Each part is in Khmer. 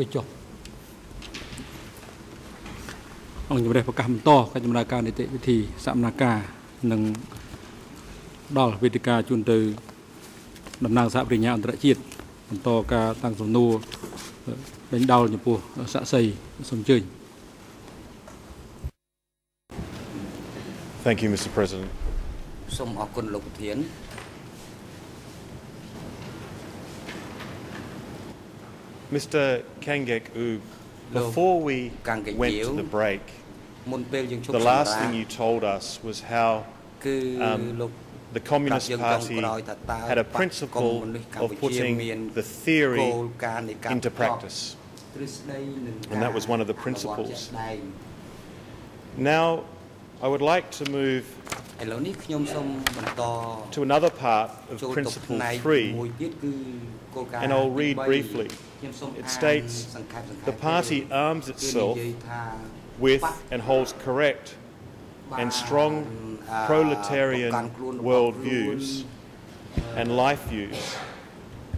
អង្គុយចុះអង្គជំរះប្រកាសបន្តកិច្ចដំណើរការនីតិវិធីសមនាការនិងដល់វេទិកាជូនទៅតំណាងសហប្រញ្ញាអន្តរជាតិបន្តការតាំងសំណួរដេញដោលចំពោះសាក់សីសូមអញ្ជើញ Thank you, Mr. President. សូមអរគុណលោកប្រធាន Mr. Kangek Oog, before we went to the break, the last thing you told us was how um, the Communist Party had a principle of putting the theory into practice. And that was one of the principles. Now, I would like to move to another part of Principle 3, and I'll read briefly. It states the party arms itself with and holds correct and strong proletarian worldviews and life views.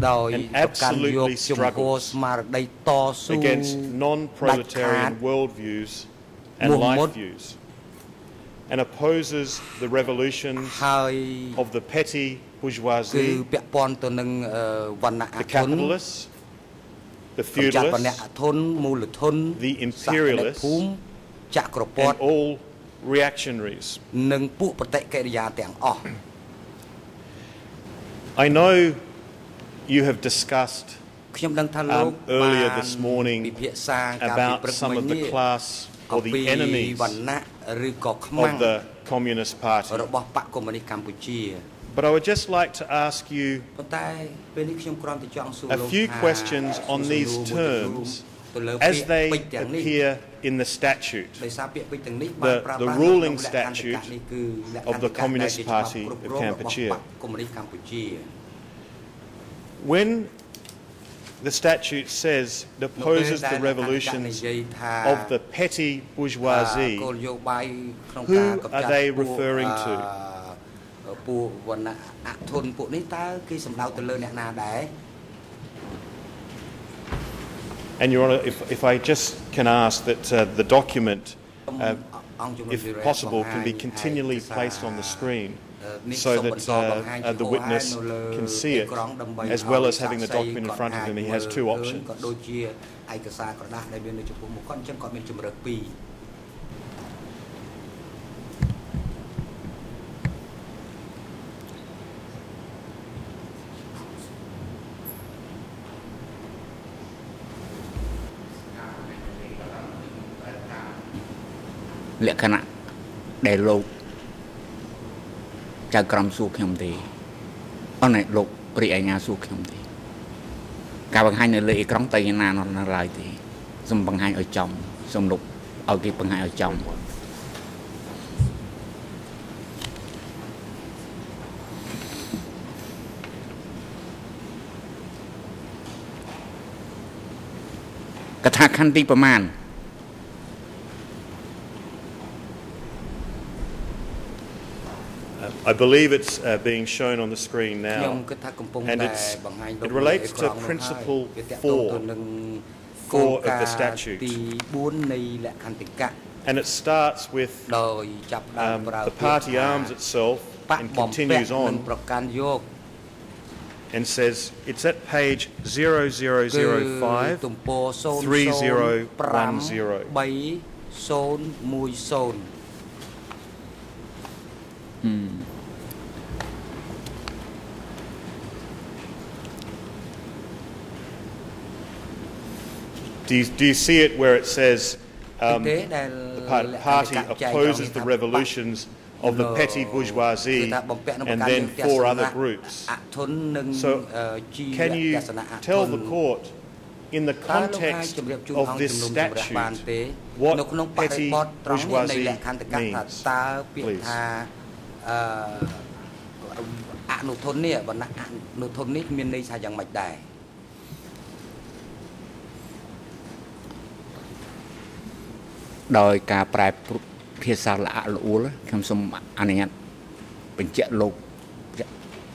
And absolutely struggles against non-proletarian worldviews and life views and opposes the revolutions of the petty bourgeoisie, the capitalists, the កម្ចាត់វណ្ណៈ feudalists, អធនមូលធន The សហគមន៍ imperialists. ភូមិចក្រព and ត្តិ all reactionaries. និងពួកប្រតិកិរិយាទាំងអស់ I know you have discussed ខ្ញុំដឹងថាលោក um, earlier បាន this morning ពិភាក្សាកាលពី about ព្រឹក some មិ of ញ the នេះ class អំ or the ពី enemies វណ្ណៈឬក៏ខ្មាំ of ង the Communist Party. របស់បកកុម្មុយនីសកម្ពុជា But I would just like to ask you a few questions on these terms as they appear in the statute, the, the ruling statute of the Communist Party of Kampuchea. When the statute says deposes the revolutions of the petty bourgeoisie, who are they referring to? អឺពួកវណ្ណៈអធនពួកនេះតើគេសំដៅទៅលើអ្នកណាដែរ And Your Honour, if, if I just can ask that uh, the document, សូម uh, អង្គជំនុំ if ជម្រះ possible, បង្ហា can ញ be continually ឯកសារ placed on the screen អឺនេះ so សូម that បន្ត uh, បង្ហាញ uh, the ជា witness នៅលើ can see អេ it, ក្រង់ដើម្បី as well ឲ្យ as having the សាក្សី document in គាត់ front of him. He has អាច two មើល options. ក៏ដូចជាឯកសារក្រដាស់ដែ លមាននៅចំពោះមុខគាត់អញ្ចឹងគាត់មានជំរើសពីរលក្ខណៈដែលលោកចៅក្រមសួរខ្ញុំទេអត់ណែលោកព្រះអាជ្ញាសួរខ្ញុំទេ ការបង្ហាញនៅលើអេក្រង់ទៅយ៉ាងណានោះនៅឡើយទេសូមបង្ហាញឲ្យចំសូមលោកឲ្យគេបង្ហាញឲ្យចំកថាខណ្ឌទីប្រមាណ Uh, I believe it's uh, being shown on the screen now, and it's, it relates to principle 4, 4 of the statute. And it starts with um, the party arms itself and continues on. And says it's at page 0005 3010. Hmm. Do you, do you see it where it says um, the party opposes the revolutions of the petty bourgeoisie and then four other groups. So can you tell the court in the context of this statute what petty bourgeoisie means, please? ថាអឺអនុធននេះវណ្ណៈអនុធននេះមានន័យថាយ៉ាងម៉េចដែរដោយការប្រែភាសាល្អអល្អួលខ្ញុំសូមអនុញ្ញាតបញ្ជាក់លោក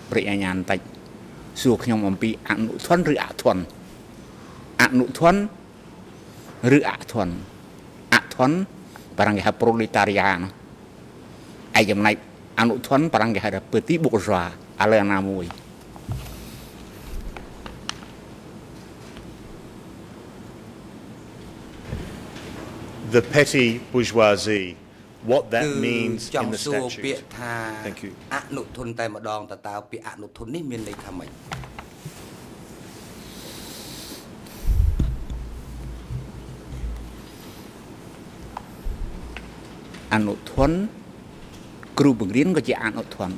ព្រះអាជ្ញាបន្តិចសួរខ្ញុំអំពីអនុធនឬអធនអនុធនឬអធនអធនបារាំងគេហៅ proletariat នោះឯចំណែក អនុធនបារាំងគេហៅថា petit bourgeois ឥឡូវអាណាមួយ The petty bourgeoisie, what គឺ that means ច in ង់ the សួរពាក្យ statute. ថា Thank you. អនុធនតែម្ដងតើតើពាក្យអនុធននេះមានន័យថាម៉េចអនុធន គ្រូបង្រៀនក៏ជាអនុធន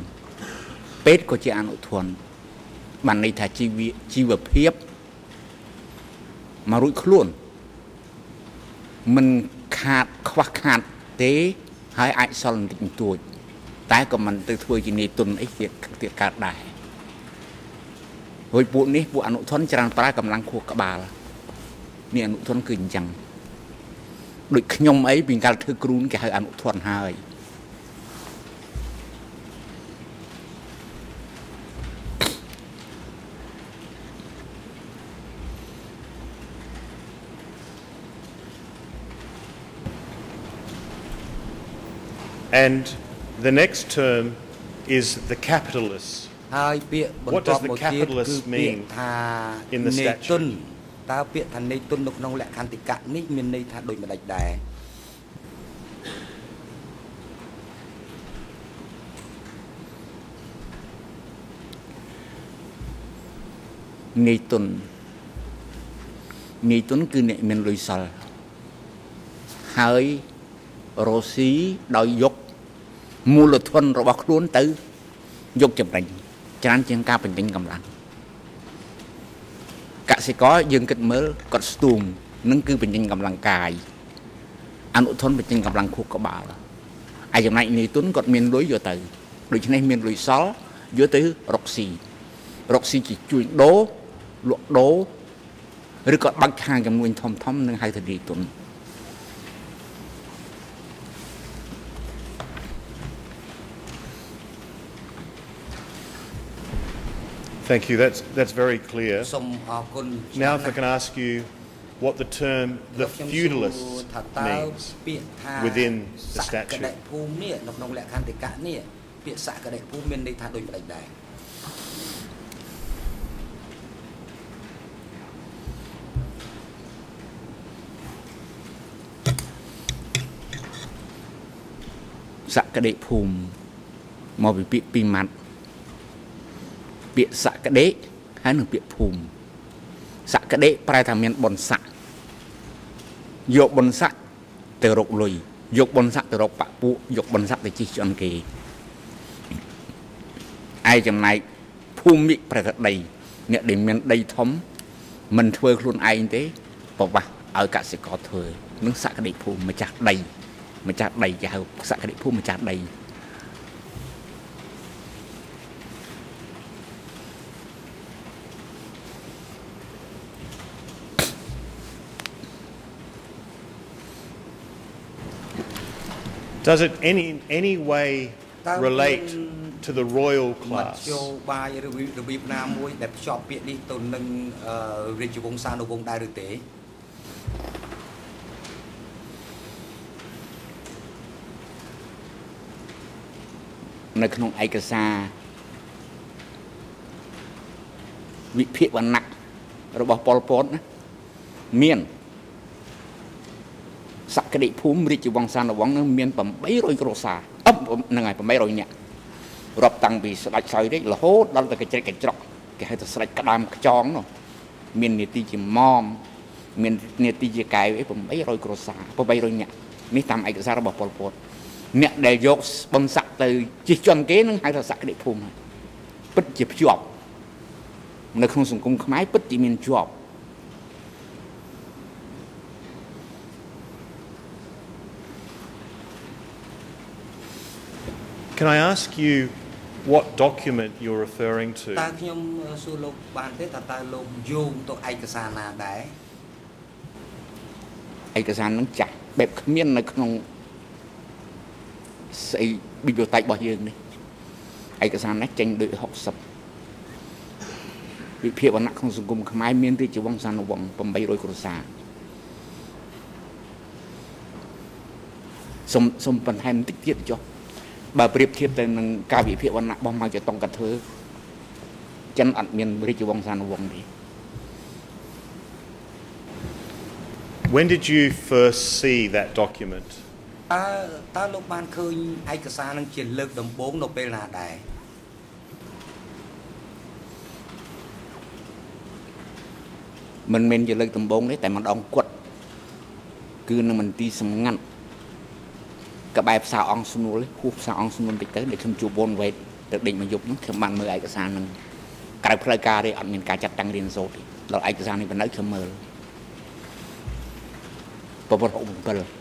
ពេទ្យក៏ជាអនុធនបានន័យថាជីវជីវភាពមករួចខ្លួនមិនខាតខ្វះខាតទេហើយអាចសល់បន្តិចបន្តួចតែក៏មិនទៅធ្វើជានាយទុនអីទៀតទៀតកើតដែរហើយពួកនេះពួកអនុធនច្រើនប្រើកម្លាំងខួរក្បាលនេះអនុធនគឺអញ្ចឹងដូចខ្ញុំអីពីកាលធ្វើគ្រូនគេហៅអនុធនហើយ And the next term is the capitalists. ហើយពាក្យបន្ What ទា does ប់ the មកទៀតគឺ capitalist ពាក្យ mean ថា in the នេ statute? ទុនតើពាក្យថានេទុននៅក្នុងលក្ខន្តិកៈនេះមានន័យថាដូចម្ដេចដែរ នាយទុននាយទុនគឺអ្នកមានលុយសល់ហើយរស់ស៊ីដោយយក មូលធនរបស់ខ្លួនទៅយកចំណេញច្រើនជាងការបញ្ចេញកម្លាំងកសិករយើងគិតមើលគាត់ស្ទូងនឹងគឺបញ្ចេញកម្លាំងកាយអនុធនបញ្ចេញកម្លាំងខួរក្បាលហើយចំណែកនាយទុនគាត់មានលុយយកទៅដូច្នេះមានលុយសល់យកទៅរកស៊ីរកស៊ីជាជួញដូរលក់ដូរឬក៏បាច់ខាងចំនួនធំធំនឹងហៅថានាយទុន Thank you. That's, that's very clear. សូមអរគុណ Now, if I can ask you what the term the ខ្ញុំសួរ feudalists ថាតើ means. ពាក្យថា within the សក្ statute. តិភូមិនេះនៅក្នុងលក្ខន្តិកៈនេះពាក្យសក្តិភូមិមានន័យថាដូចម្ដេចដែរ សក្តិភូមិមកពីពាក្យពីរម៉ាត់ ពាក្យសក្តិហើយនិងពាក្យភូមិសក្តិប្រែថាមានបុណ្យស័ក្តិយកបុណ្យស័ក្តិទៅរកលុយយកបុណ្យស័ក្តិទៅរកបពួកយកបុណ្យស័ក្តិទៅជិះជាន់គេឯចំណែកភូមិប្រែថាដីអ្នកដែលមានដីធំមិនធ្វើខ្លួនឯងទេប្រវាស់ឲ្យកសិករធ្វើនឹងសក្តិភូមិម្ចាស់ដីម្ចាស់ដីគេហៅសក្តិភូមិម្ចាស់ដី Does it any any way Tao relate tin- to the royal ម class? ធ្យោបាយឬរបៀបណាមួយដែលភ្ជាប់ពាក្យនេះទៅនឹងអឺរាជវង្សានុវង្សដែរឬទេ នៅក្នុងឯកសារវិភាគវណ្ណៈរបស់ប៉ុលពតណាមាន សក្តិភូមិរាជវង្សានុវង្សនឹងមាន800គ្រួសារអឺហ្នឹងហើយ800នាក់រាប់តាំងពីស្ដេចសោយរាជរហូតដល់ទៅកញ្ជ្រិចកញ្ច្រកគេហៅថាស្ដេចក្តាមខ្ចងនោះមាននីតិជាម៉មមាននីតិជាកែវអី800គ្រួសារ800នាក់នេះតាមឯកសាររបស់ប៉ុលពតអ្នកដែលយកបំស័កទៅជិះជាន់គេនឹងហៅថាសក្តិភូមិហើយពិតជាភ្ជាប់នៅក្នុងសង្គមខ្មែរពិតជាមានជាប់ Can I ask you what document you're referring តើ to? ខ្ញុំសួរលោកបានទេតើតើលោកយោងទៅឯកសារណាដែរឯកសារនឹងចាស់បែបគ្មាននៅក្នុងស្អី bibliothèque របស់យើងនេះឯកសារនេះចេញដូច60វិភាគវណ្ណៈក្នុងសង្គមខ្មែរមានរាជវង្សានុវង្ស800គ្រួសារសុំសុំបន្ថែមបន្តិចទៀតចុះ បើប្រៀបធៀបទៅនឹងការវិភាគវណ្ណៈរបស់ម៉ៅចតុងកាធ្វើចិនអត់មានរាជវង្សានុវង្សទេ When did you first see that document? តើតើលោកបានឃើញឯកសារនឹងជាលើកដំបូងនៅពេលណាដែរ មិនមែនជាលើកដំបូងទេតែម្ដងគាត់គឺនឹងមន្ទីរសម្ងាត់ ក្បែរផ្សារអង្គស្នួលហួសផ្សារអង្គស្នួលបន្តិចទៅដែលខ្ញុំជួបវនវេតទៅដេញមកយប់ហ្នឹងខ្ញុំបានមើលឯកសារហ្នឹងក្រៅផ្លូវការទេអត់មានការចាត់តាំងរៀនសូត្រទេដល់ឯកសារនេះបណ្ដៅខ្ញុំមើលប្រវត្តិ67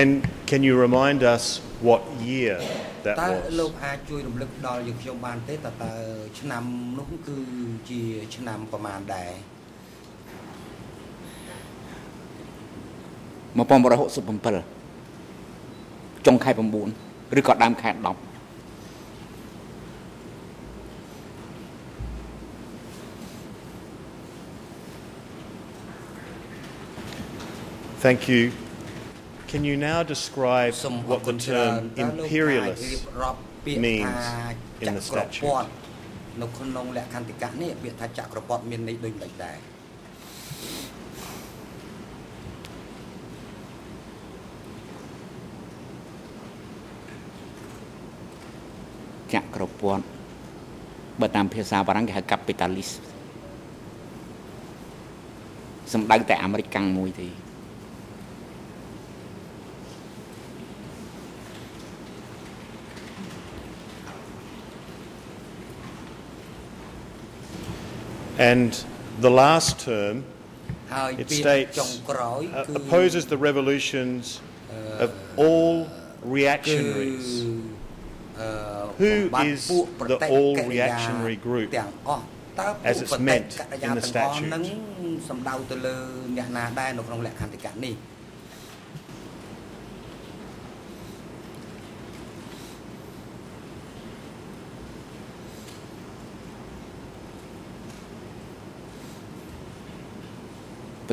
And can you remind us what year តើ that លោក was? អាចជួយរំលឹកដល់យើងខ្ញុំបានទេតើតើឆ្នាំនោះគឺជាឆ្នាំប្រមាណដែរ1967ចុងខែ9ឬក៏ដើមខែ10 Thank you. Can you now describe សូមអរ what គុ the ណច្រើន term តើលោកអាចរៀប imperialist រាប់ពាក្យ means ថា in ច the ក្រ statute? ពត្តិនៅក្នុងលក្ខន្តិកៈនេះពាក្យថាចក្រពត្តិមានន័យដូចមិនដែរ ចក្រពត្តិបើតាមភាសាបារាំងគេហៅ capitalist សំដៅតែអាមេរិកកាំងមួយទេ And the last term, it states, uh, opposes the revolutions of all reactionaries. Who is the all reactionary group as it's meant in the statute?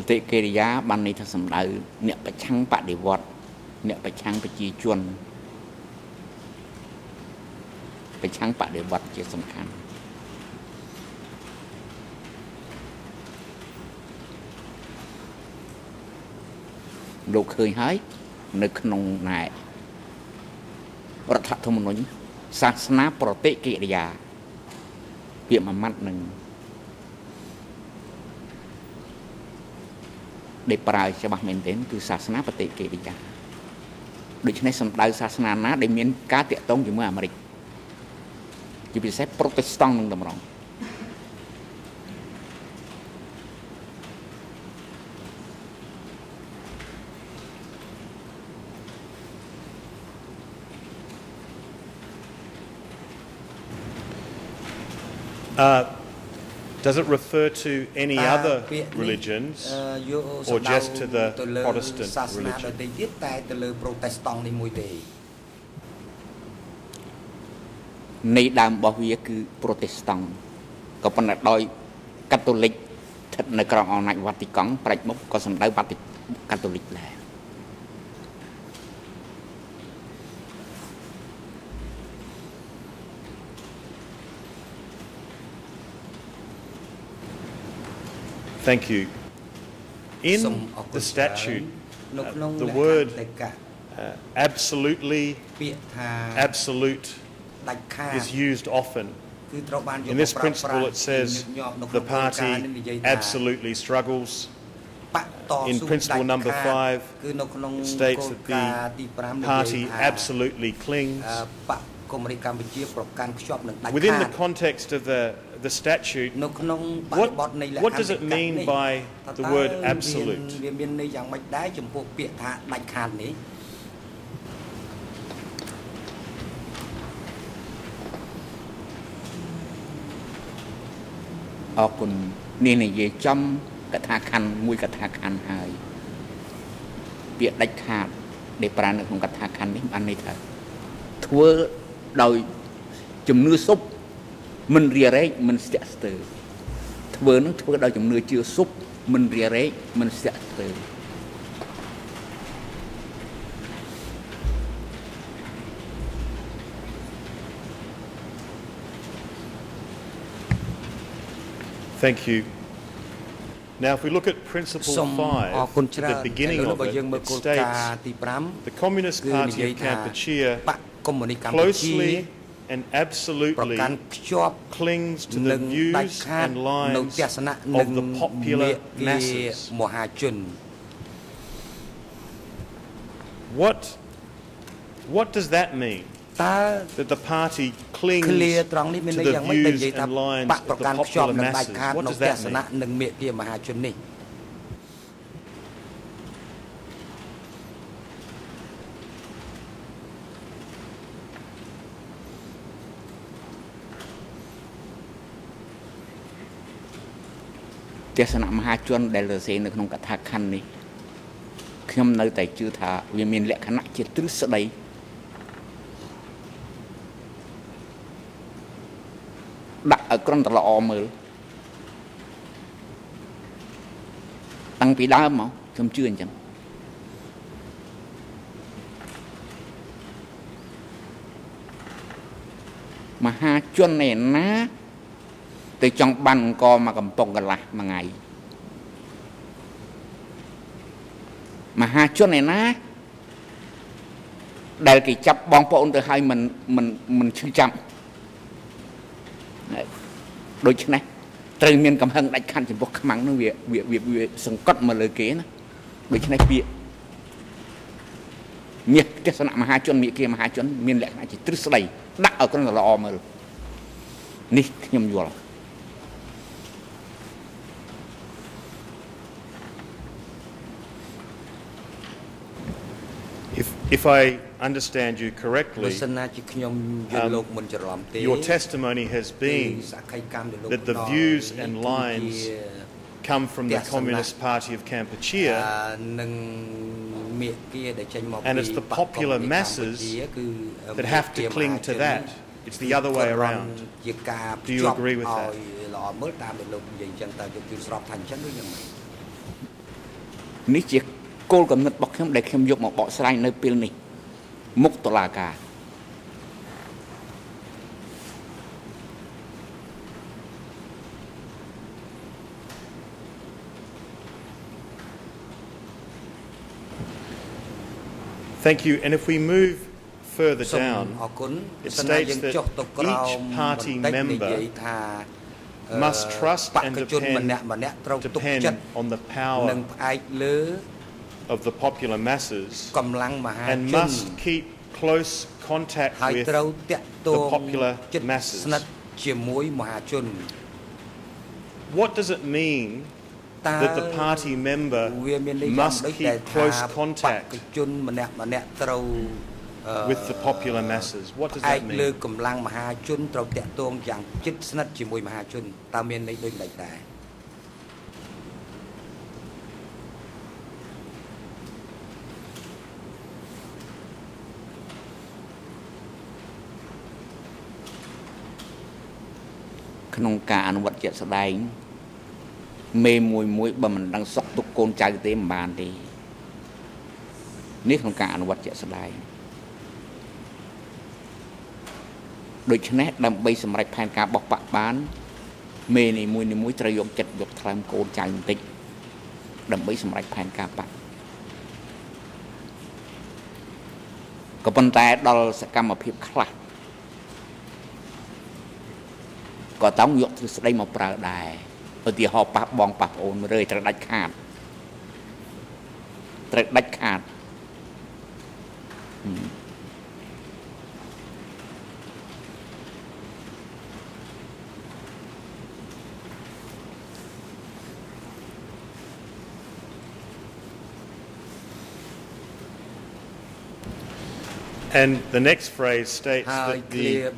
បតិកិរិយាបានន័យថាសំដៅអ្នកប្រឆាំងបដិវត្តអ្នកប្រឆាំងប្រជាជនប្រឆាំងបដិវត្តជាសំខាន់លោកឃើញហើយនៅក្នុងណែរដ្ឋធម្មនុញ្ញសាសនាប្រតិកិរិយាពាក្យមួយម៉ាត់នឹង ដែលប្រើច្បាស់មែនទែនគឺសាសនាបតិកិរិយាដូច្នេះសំដៅសាសនាណាដែលមានការតាក់ទងជាមួយអាមេរិកជាពិសេសប្រូតេស្តង់នឹងតម្រង់ Uh, does it refer to any តើ other ពាក្យនេះ religions អឺយក or សំដៅ just to the ទៅលើ Protestant សាសនាដ religion? ទៃទៀតតែទៅលើប្រូតេស្តង់នេះមួយទេនៃដើមរបស់វាគឺប្រូតេស្តង់ក៏ប៉ុន្តែដោយ កាតូលិកស្ថិតនៅក្រោមអំណាចវ៉ាទីកង់ប្រាច់មុខក៏សំដៅវ៉ាទីកាតូលិកដែរ Thank you. In the statute, uh, the word uh, absolutely, absolute is used often. In this principle, it says the party absolutely struggles. In principle number five, it states that the party absolutely clings. Within the context of the the statute, នៅក្នុងបរិ what, បទនៃលក្ខ what ន្ does តិ it កៈ mean នេះ by ថា the តើ word វា absolute? វាមានន័យយ៉ាងម៉េចដែរចំពោះពាក្យថាដាច់ខាតនេះអរគុណនេះនិយាយចំកថាខណ្ឌមួយកថាខណ្ឌហើយពាក្យដាច់ខាតដែលប្រើនៅក្នុងកថាខណ្ឌនេះបានន័យថាធ្វើដោយជំនឿសុប មិនរារែកមិនស្ទាក់ស្ទើរធ្វើនឹងធ្វើដោយជំនឿជឿសុបមិនរារែកមិនស្ទាក់ស្ទើរ Thank you. Now, if we look at principle សូមអរគុណ 5, ច្រើ at ន the beginning ឥឡូវ of បើ it, យើងមើល it គោលការណ៍ states ទី5 the Communist គឺនិ Party យាយ of ថា Kampuchea បកកុម្មុយនីកម្ពុជា closely and absolutely clings to the views and lines of the popular masses. What, what does that mean? That the party clings to the views and lines of the popular masses. What does that mean? ទស្សនៈមហាជនដែលសរសេរនៅក្នុងកថាខណ្ឌនេះខ្ញុំនៅតែជឿថាវាមានលក្ខណៈជាទ្រឹស្ដីដាក់ឲ្យក្រំតល្អមើលតាំងពីដើមមកខ្ញុំជឿអញ្ចឹងមហាជនឯណា ទៅចង់បានអង្គមកកំប៉ុងកន្លះមួយថ្ងៃមហាជនឯណាដែលគេចាប់បងប្អូនទៅឲ្យមិនមិនមិនឈឺចាប់ហើយដូច្នេះត្រូវមានកំហឹងដាច់ខាត់ចំពោះខ្មាំងនោះវាវាវាវាសង្កត់មកលើគេណាដូច្នេះពាក្យមាសទស្សនៈមហាជនមាគ៌ាមហាជនមានលក្ខណៈជាទ្រឹស្ដីដាក់ឲ្យគ្រាន់តែល្អមើលនេះខ្ញុំយល់ If I understand you correctly, um, your testimony has been that the views and lines come from the Communist Party of Kampuchea and it's the popular masses that have to cling to that. It's the other way around. Do you agree with that? ល្អមើលតាមដែលលោកនិយាយអញ្ចឹងតើលោកជឿស្របថាអញ្ចឹងឬយ៉ាងម៉េច នេះជាគោលកំណត់របស់ខ្ញុំដែលខ្ញុំយកមកបកស្រាយនៅពេលនេះមុខតឡាការ Thank you. And if we move further សូម down, អរគុណ it សិនណា states យើង that ចុះទៅក្រោ each ម party បន្តិចនិ member យាយថាអឺ must trust ប and កជនម្ depend, នាក់ម្នាក់ត្រូវទុក depend ចិត្ត on the និង power ផ្អែកលើ of the popular masses កម្លាំងមហា and ជន must keep close contact ហើយ with ត្រូវតាក់ទ the ង popular ចិត្ត masses ស្និទ្ធជាមួយមហាជន What does it mean តើ that the party member វាមានន័យយ៉ាង must ដូច keep ដែលថា close ប contact កជនម្នាក់ម្នាក់ត្រូវអឺ with the popular masses? What does ផ្អែ that កលើ mean? កម្លាំងមហាជនត្រូវតាក់ទងយ៉ាងជិតស្និទ្ធជាមួយមហាជនតើមានន័យដូចម្ដេចដែរ ក្នុងការអនុវត្តជាក់ស្ដែងមេមួយមួយបើមិនដឹងសុខទុក្ខកូនចៅទេមិនបានទេនេះក្នុងការអនុវត្តជាក់ស្ដែងដូច្នេះដើម្បីសម្រេចផែនការបោះបាក់បាន មេនីមួយនីមួយត្រូវយកចិត្តយកថ្លើមកូនចៅបន្តិចដើម្បីសម្រេចផែនការបាក់ក៏ប៉ុន្តែដល់សកម្មភាពខ្លះ ក៏តោងយកទ្រឹស្ដីមកប្រើដែរឧទាហរណ៍ប៉ះបងប៉ះប្អូនរឿយត្រូវដាច់ខាតត្រូវដាច់ខាត And the next phrase states that the,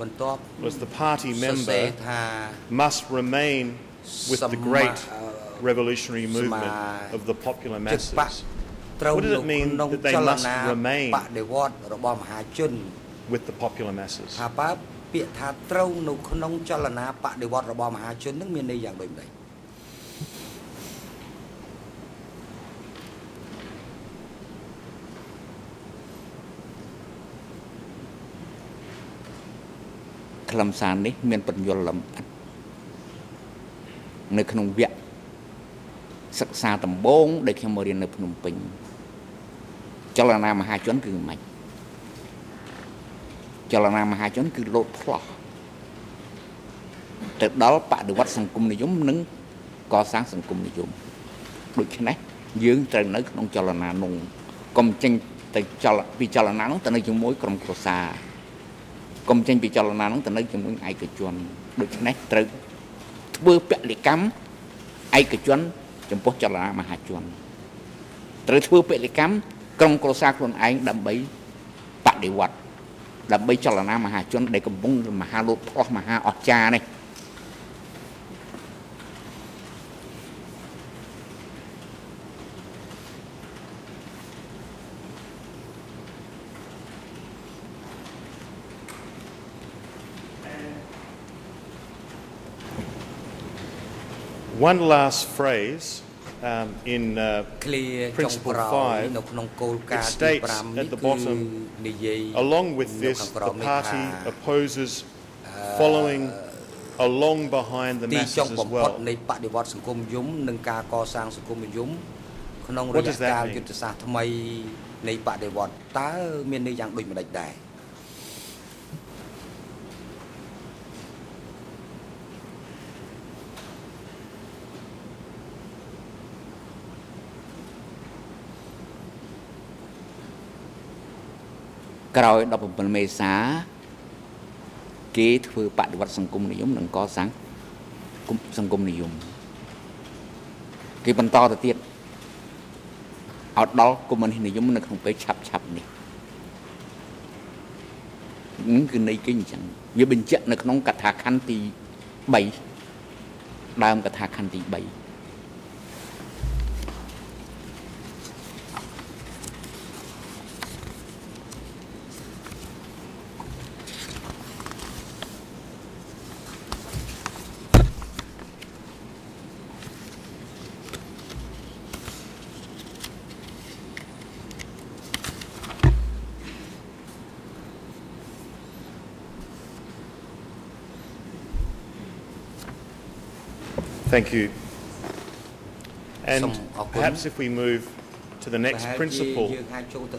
was the party member must remain with the great revolutionary movement of the popular masses. What does it mean that they must remain with the popular masses? ខ្លឹមសារនេះ មានបញ្យលលម្អិតនៅក្នុងវគ្គសិក្សាដំបូងដែលខ្ញុំមករៀននៅភ្នំពេញចលនាមហាជនគឺម៉េចចលនាមហាជនគឺលោតផ្លោះទៅដល់បដិវត្តសង្គមនិយមនិងកសាងសង្គមនិយមដូច្នេះយើងត្រូវនៅក្នុងចលនានោះកុំចេញទៅចលពីចលនានោះទៅនៅជាមួយក្រុមគ្រួសារ កុំចេញពីចលនាហ្នឹងទៅនៅជាមួយឯកជនដូច្នេះត្រូវធ្វើពលកម្មឯកជនចំពោះចលនាមហាជនត្រូវធ្វើពលកម្មក្រុមគ្រួសារខ្លួនឯងដើម្បីបដិវត្តដើម្បីចលនាមហាជនដែលកំពុងមហាលោតផ្លោះមហាអស្ចារ្យនេះ One last phrase um, in uh, principle 5 it states at the bottom along with this the party opposes following along behind the masses as well. what does that mean? ក្រោយ17មេសាគេធ្វើបដិវត្តសង្គមនិយមនិងកសាងគុំសង្គមនិយមគេបន្តទៅទៀតឲ្យដល់កុម្មុយនីសនិយមនៅក្នុងពេលឆាប់ឆាប់នេះនេះគឺន័យគេអញ្ចឹងវាបញ្ជាក់នៅក្នុងកថាខណ្ឌទី3ដើមកថាខណ្ឌទី3 Thank you. And perhaps if we move to the next principle,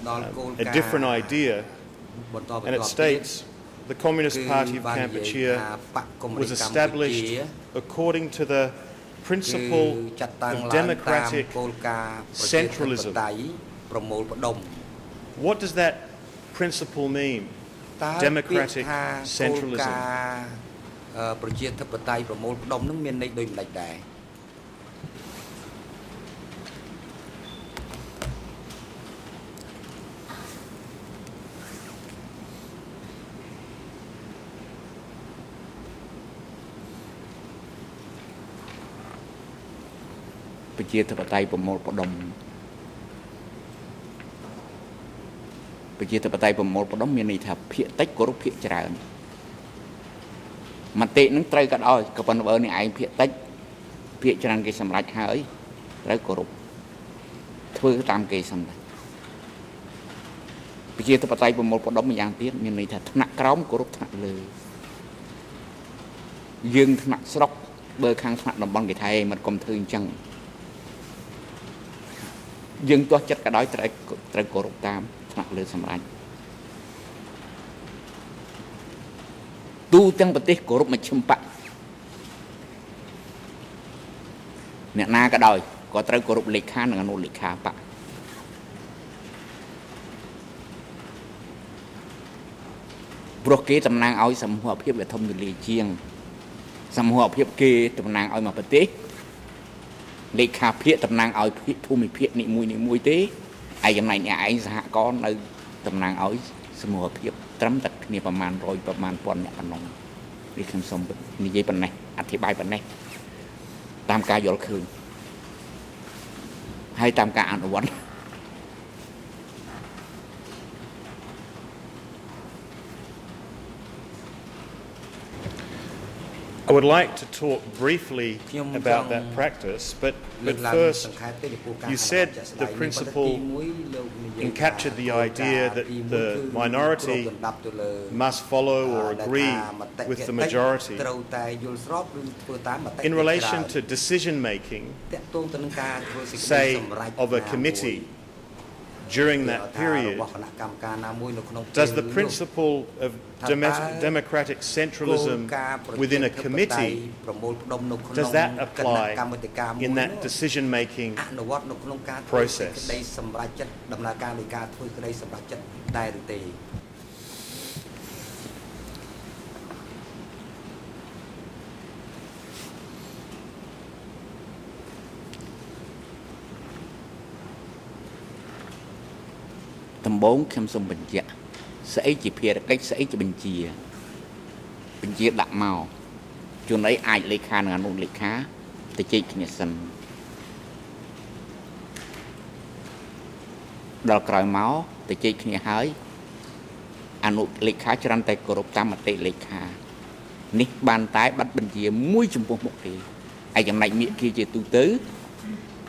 um, a different idea, and it states the Communist Party of Cambodia was established according to the principle of democratic centralism. What does that principle mean? Democratic centralism. ការណ៍អឺប្រជាធិបតេយ្យប្រមូលផ្ដុំនឹងមានន័យដូចម្ដេចដែរប្រជាធិបតេយ្យប្រមូលផ្ដុំប្រជាធិបតេយ្យប្រមូលផ្ដុំមានន័យថាភាកតិចគោរពភាកច្រើន មតិនឹងត្រូវក៏ដោយក៏ប៉ុន្តែបើនេះឯងភាកតិចភាកច្រើនគេសម្រេចហើយត្រូវគោរពធ្វើតាមគេសិនដែរប្រជាធិបតេយ្យប្រមូលផ្ដុំម្យ៉ាងទៀតមានន័យថាថ្នាក់ក្រោមគោរពថ្នាក់លើយើងថ្នាក់ស្រុកបើខាងថ្នាក់តំបន់គេថាឯងមិនកុំធ្វើអញ្ចឹងយើងទាស់ចិត្តក៏ដោយត្រូវត្រូវគោរពតាមថ្នាក់លើសម្រាប់ ទូទាំងប្រទេសគោរពមជ្ឈិមបកអ្នកណាក៏ដោយក៏ត្រូវគោរពលេខានិងអនុលេខាបកព្រោះគេតំណាងឲ្យសមូហភាពវាធំទូលាយជាងសមូហភាពគេតំណាងឲ្យមកប្រទេសលេខាភិកតំណាងឲ្យភិកភូមិភាគនីមួយនីមួយទេឯចំណែកអ្នកឯងសហគមន៍នៅតំណាងឲ្យសមូហភាពត្រឹមតែ គ្នាប្រមាណ100ប្រមាណ1000អ្នកប៉ុណ្ណឹងនេះខ្ញុំសូមនិយាយប៉ុណ្ណេះអធិប្បាយប៉ុណ្ណេះតាមការយល់ឃើញហើយតាមការអនុវត្ត I would like to talk briefly about that practice, but, but first, you said the principle encaptured the idea that the minority must follow or agree with the majority. In relation to decision making, say, of a committee during that period, does the principle of democratic centralism within a committee, does that apply in that decision-making process? ដំបូងខ្ញុំសូមបញ្ជាក់ស្អីជាភារកិច្ចស្អីជាបញ្ជាបញ្ជាដាក់មកជនអីអាចលេខានិងអនុលេខាទៅជែកគ្នាសិនដល់ក្រោយមកទៅជែកគ្នាហើយអនុលេខាច្រើនតែគោរពតាមមតិលេខានេះបានតែបាត់បញ្ជាមួយចំពោះមុខទេឯចំណែកមេគាជាទូទៅ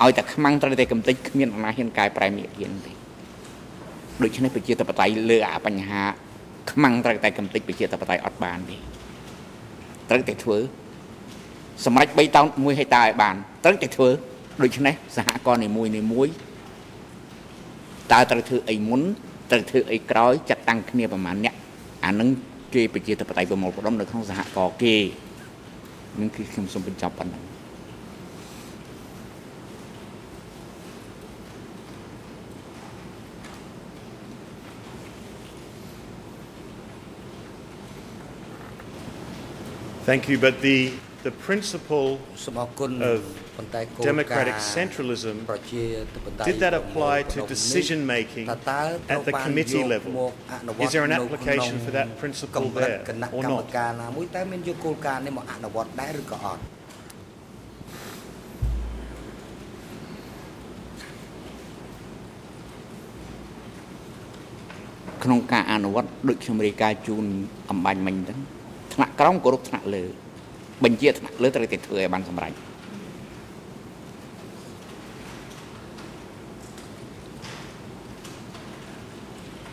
ឲ្យតែខ្មាំងត្រូវតែកំតិចគ្មានអំណាចហ៊ានកែប្រែមេគាទេ ដូច្នេះប្រជាធិបតេយ្យលើអាបញ្ហាខ្មាំងត្រូវតែកំតិចប្រជាធិបតេយ្យអត់បានទេត្រូវតែធ្វើសម្រាប់3តោន1ហិកតាឲ្យបានត្រូវតែធ្វើដូច្នេះសហគមន៍នីមួយនីមួយតើត្រូវធ្វើអីមុនត្រូវធ្វើអីក្រោយចាត់តាំងគ្នាប្រមាណអ្នកអានឹងគេប្រជាធិបតេយ្យប្រមូលផ្ដុំនៅក្នុងសហគមន៍គេនឹងគឺខ្ញុំសូមបញ្ចប់ប៉ុណ្ណឹង Thank you, but the, the principle សូមអរគុណ of ប៉ុន្តែគោលការណ៍ democratic centralism ប្រជាធិបតេយ្យ Did that apply to ប្រមូលផ្ដុំនេះ decision making តើតើត្រូវ at the បាន committee យក level? មកអនុវត្ត Is there an នៅ application ក្នុង for that principle កម្រិត there គណៈ or កម្ម not? ការណាមួយតែមានយកគោលការណ៍នេះមកអនុវត្តដែរឬក៏អត់ ក្នុងការអនុវត្តដូចខ្ញុំរាយការណ៍ជូនអំបញ្ញមិញហ្នឹង ថ្នាក់ក្រោមគោរពថ្នាក់លើបញ្ជាថ្នាក់លើត្រូវតែធ្វើឲ្យបានសម្រេច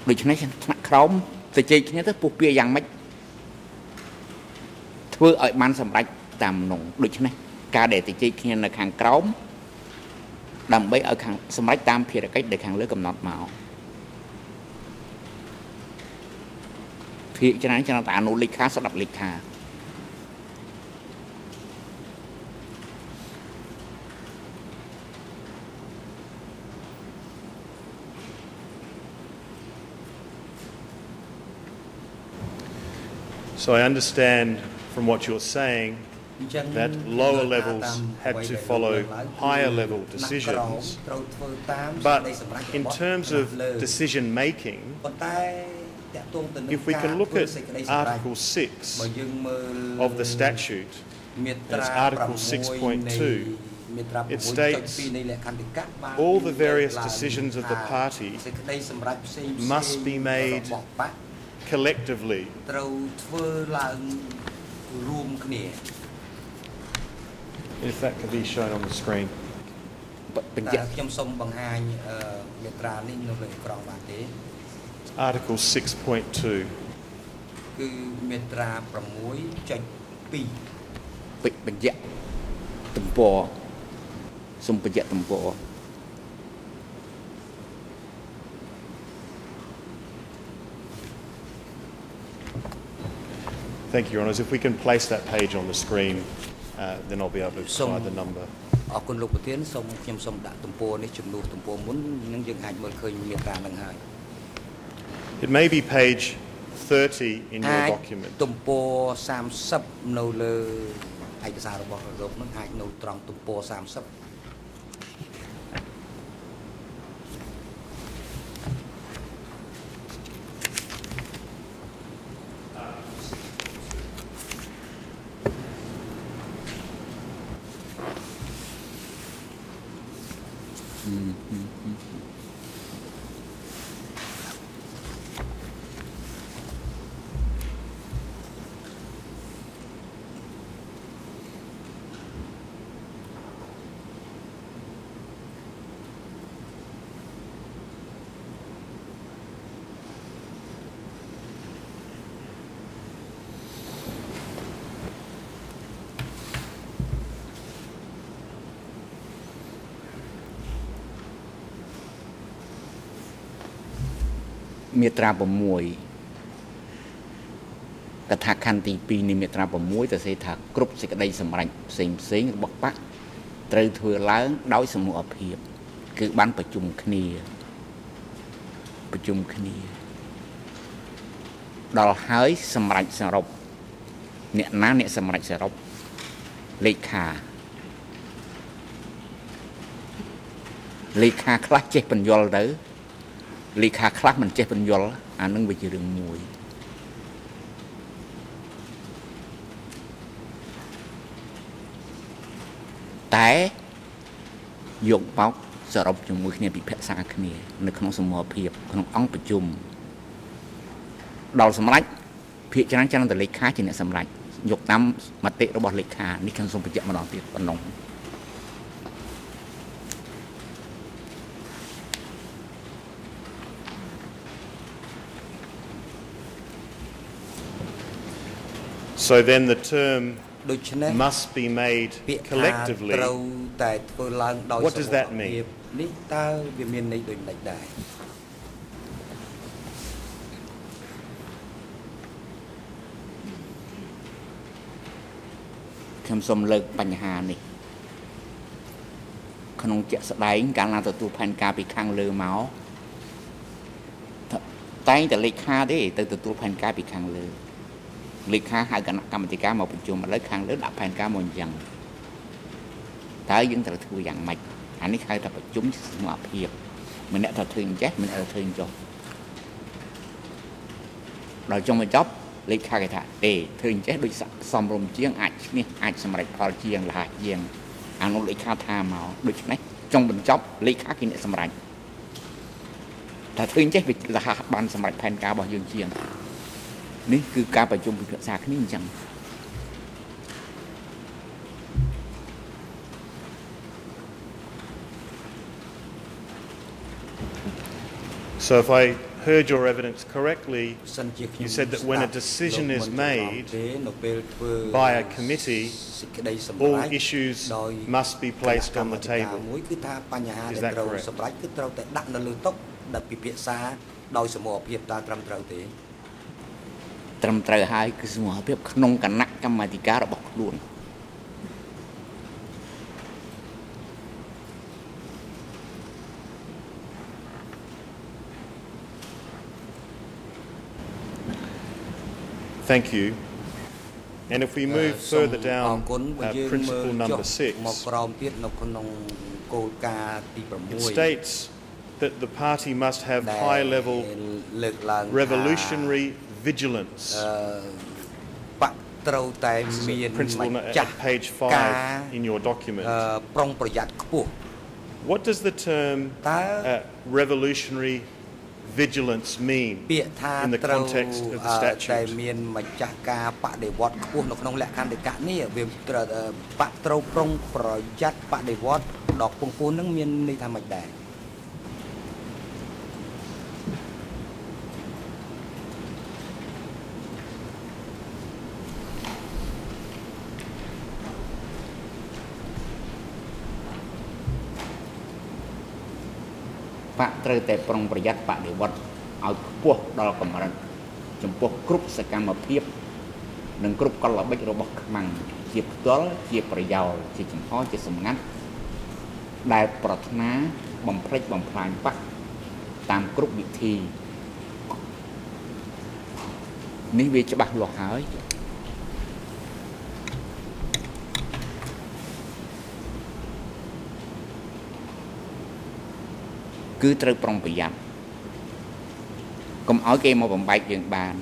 ដូច្នេះថ្នាក់ក្រោមទៅជែកគ្នាទៅពុះពៀយ៉ាងម៉េចធ្វើឲ្យបានសម្រេចតាមនោះដូច្នេះការដែលទៅជែកគ្នានៅខាងក្រោមដើម្បីឲ្យខាងសម្រេចតាមភារកិច្ចដែលខាងលើកំណត់មក ភាគច្រើនច្រើនតែអនុលេខាស្ដាប់លេខា So I understand from what you're saying អញ្ចឹង that lower លើការ levels តាម had អ្វី to ដែល follow លើកឡើងគឺ higher level ថ្នាក់ក្រោម decisions. ត្រូវធ្វើតាម But សេចក្តីសម្រេច in របស់ terms ថ្នាក់ of លើ decision making, ប៉ុន្តែតាក់ទងទៅនឹង if we ការ can look ធ្វើ at សេចក្តីសម្រេច Article បើ 6 យើងមើល of the statute, មាត្រា That's Article 6.2 6.2 មាត្រា it states 6.2នៃលក្ខន្តិកៈបាន all the various លើកឡើង decisions of the ថា party សេចក្តីសម្រេចផ្សេងៗ must be made របស់បក collectively ត្រូវធ្វើឡើងរួមគ្នា if that can be shown on the screen. បញ្ តែ ជាក់ ខ្ញុំសូមបង្ហាញអឺមាត្រានេះនៅលើអេក្រង់បានទេ Article 6.2. គឺមាត្រា6.2 បញ្ជាក់ទំព័រសូមបញ្ជាក់ទំព័រ Thank you, Your Honours. If we can place that page on the screen, uh, then I'll be able to So- provide the number. អរគុណលោកប្រធានសូមខ្ញុំសូមដាក់ទំព័រនេះជំនួសទំព័រមុននឹងយើងអាចមើលឃើញមាត្រានឹងហើយ It may be page 30 in អាច your document. ទំព័រ30នៅលើឯកសាររបស់លោកនឹងអាចនៅត្រង់ទំព័រ30 មាត្រា6កថាខណ្ឌទី2នៃមាត្រា6ទៅសេថាគ្រប់សេចក្តីសម្រេចផ្សេងផ្សេងរបស់បកត្រូវធ្វើឡើងដោយសមូហភាព គឺបានប្រជុំគ្នាប្រជុំគ្នាដល់ហើយសម្រេចសរុបអ្នកណាអ្នកសម្រេចសរុបលេខាលេខាខ្លះចេះបញ្យល់ទៅ លេខាខ្លះមិនចេះបញ្យល់អានឹងវាជារឿងមួយតែយកបោកសរុបជាមួយគ្នាពិភាក្សាគ្នា នៅក្នុងសមូហភាពក្នុងអង្គប្រជុំដល់សម្រាប់ភាកច្រើនច្រើនតែលេខាជាអ្នកសម្រេចយកតាមមតិរបស់លេខានេះខ្ញុំសូមបញ្ជាក់ម្ដងទៀតប៉ុណ្ណឹង So then the term ដូច្នេះ must be made ពាក្យថា collectively ត្រូវតែធ្វើឡើងដោយ What does that សមូហ mean? ភាពនេះតើវាមានន័យដូចម្ដេចដែរ ខ្ញុំសូមលើកបញ្ហានេះ ក្នុងជាក់ស្ដែងកាលណាទទួលផែនការពីខាងលើមកថតែងតែលេខាទេទៅទទួលផែនការពីខាងលើ លេខាហៅគណៈកម្មាធិការមកប្រជុំឥឡូវខាងលើដាក់ផែនការមកអញ្ចឹងតើយើងត្រូវធ្វើយ៉ាងម៉េចអានេះហៅថាប្រជុំសមូហភាពម្នាក់ត្រូវធ្វើអញ្ចេះម្នាក់ត្រូវធ្វើអញ្ចោះដល់ចុងបញ្ចប់លេខាគេថាទេធ្វើអញ្ចេះដូចសសំរុំជាងអាចឈ្នះអាចសម្រេចផលជាងលះជាងអានោះលេខាថាមកដូច្នេះចុងបញ្ចប់លេខាគេអ្នកសម្រេចតែធ្វើអញ្ចេះវាលះបានសម្រេចផែនការរបស់យើងជាង នេះគឺការប្រជុំពិភាក្សាគ្នាអញ្ចឹង So if I heard your evidence correctly, សិនជាខ្ញុំ You said that when a ស្ដាប់ decision លោក is មន្ត្រី made ទេនៅពេលធ្វើ by a committee, សេចក្តីសម្ all រេច issues ដោយ must be placed on the គណៈកម្មាធិការ table. មួយគឺថាបញ្ហា Is ដែល that ត្រូវ correct? សម្រេចគឺត្រូវតែដាក់នៅលើតុដែលពិភាក្សាដោយសមូហភាពតើត្រឹមត្រូវទេត្រឹមត្រូវហើយគឺសមូហភាពក្នុងគណៈកម្មាធិការរបស់ខ្លួន Thank you. And if we move សូម further អរ down គុណបើ uh, យើងមើល principle ចុះ number មក 6, ក្រោមទៀតនៅក្នុងគោលការណ៍ទី it 6 states that the party must have ដែល high level លើកឡើងថា revolutionary vigilance. អឺបកត្រូវតែមាន Principle ម្ no- ចាស់ at page ការ5 in your document. អឺប្រុងប្រយ័ត្នខ្ពស់ What does the term តើ uh, revolutionary vigilance mean ពាក្យថា in the ត្រូវ context of the អឺតែ statute? មានម្ចាស់ការបដិវត្តខ្ពស់នៅក្នុងលក្ខន្តិកៈនេះវាត្រូវអឺបកត្រូវប្រុងប្រយ័ត្នបដិវត្តដល់ពងពួននឹងមានន័យថាម៉េចដែរ បកត្រូវតែប្រុងប្រយ័ត្នបដិវត្តឲ្យខ្ពស់ដល់កម្រិតចំពោះគ្រប់សកម្មភាពនិងគ្រប់កលល្បិចរបស់ខ្មាំងជាផ្ទាល់ជាប្រយោលជាចំហជាសម្ងាត់ដែលប្រាថ្នាបំផ្លិចបំផ្លាញបកតាមគ្រប់វិធីនេះវាច្បាស់លាស់ហើយ គឺត្រូវប្រុងប្រយ័ត្នកុំឲ្យគេមកបំបែកយើងបាន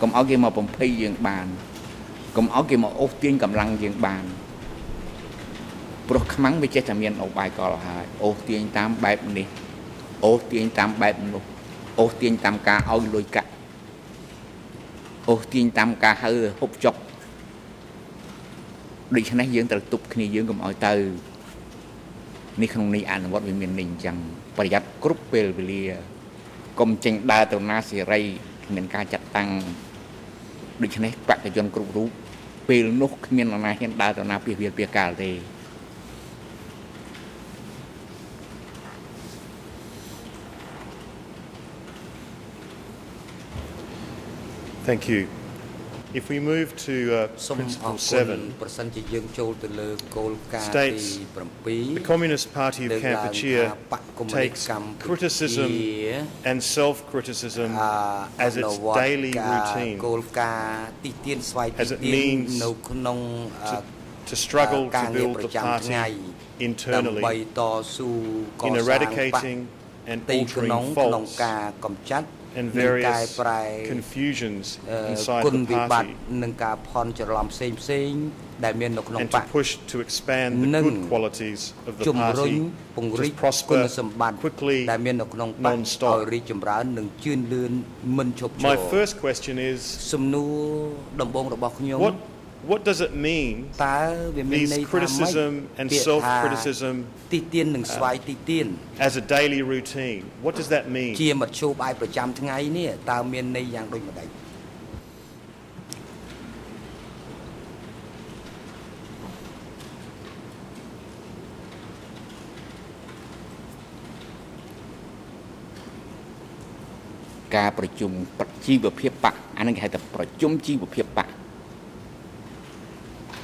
កុំឲ្យគេមកបំភ័យយើងបានកុំឲ្យគេមកអូសទាញកម្លាំងយើងបានព្រោះខ្មាំងវាចេះតែមានអបាយកលហើយអូសទាញតាមបែបនេះអូសទាញតាមបែបនោះអូសទាញតាមការឲ្យលុយកាក់អូសទាញតាមការហៅហុបចុកដូច្នេះយើងត្រូវទប់គ្នាយើងកុំឲ្យទៅ នេះក្នុងនេះអនុវត្តវាមាននេះអញ្ចឹងប្រយ័ត្នគ្រប់ពេលវេលាកុំចេញដើរទៅណាសេរីគ្មានការចាត់តាំងដូច្នេះបកជនគ្រប់រូបពេលនោះគ្មាននរណាហ៊ានដើរទៅណាពាសវាលពាសកាលទេ Thank you. If we move to uh, Principle 7, states the Communist Party of Kampuchea takes criticism and self-criticism as its daily routine, as it means to, to struggle to build the party internally in eradicating and altering faults and various confusions inside the party and to push to expand the good qualities of the party to prosper quickly, non-stop. My first question is, what what does it mean តើវាមាន these ន័យថាម៉េច criticism and ពាក្យថា self-criticism ទីទាននិងស្វ័យទីទាន as a daily routine what does that mean ជាមធ្យោបាយប្រចាំថ្ងៃនេះតើមានន័យយ៉ាងដូចម្ដេច ការប្រជុំជីវភាពបកអានឹងគេហៅថាប្រជុំជីវភាពបក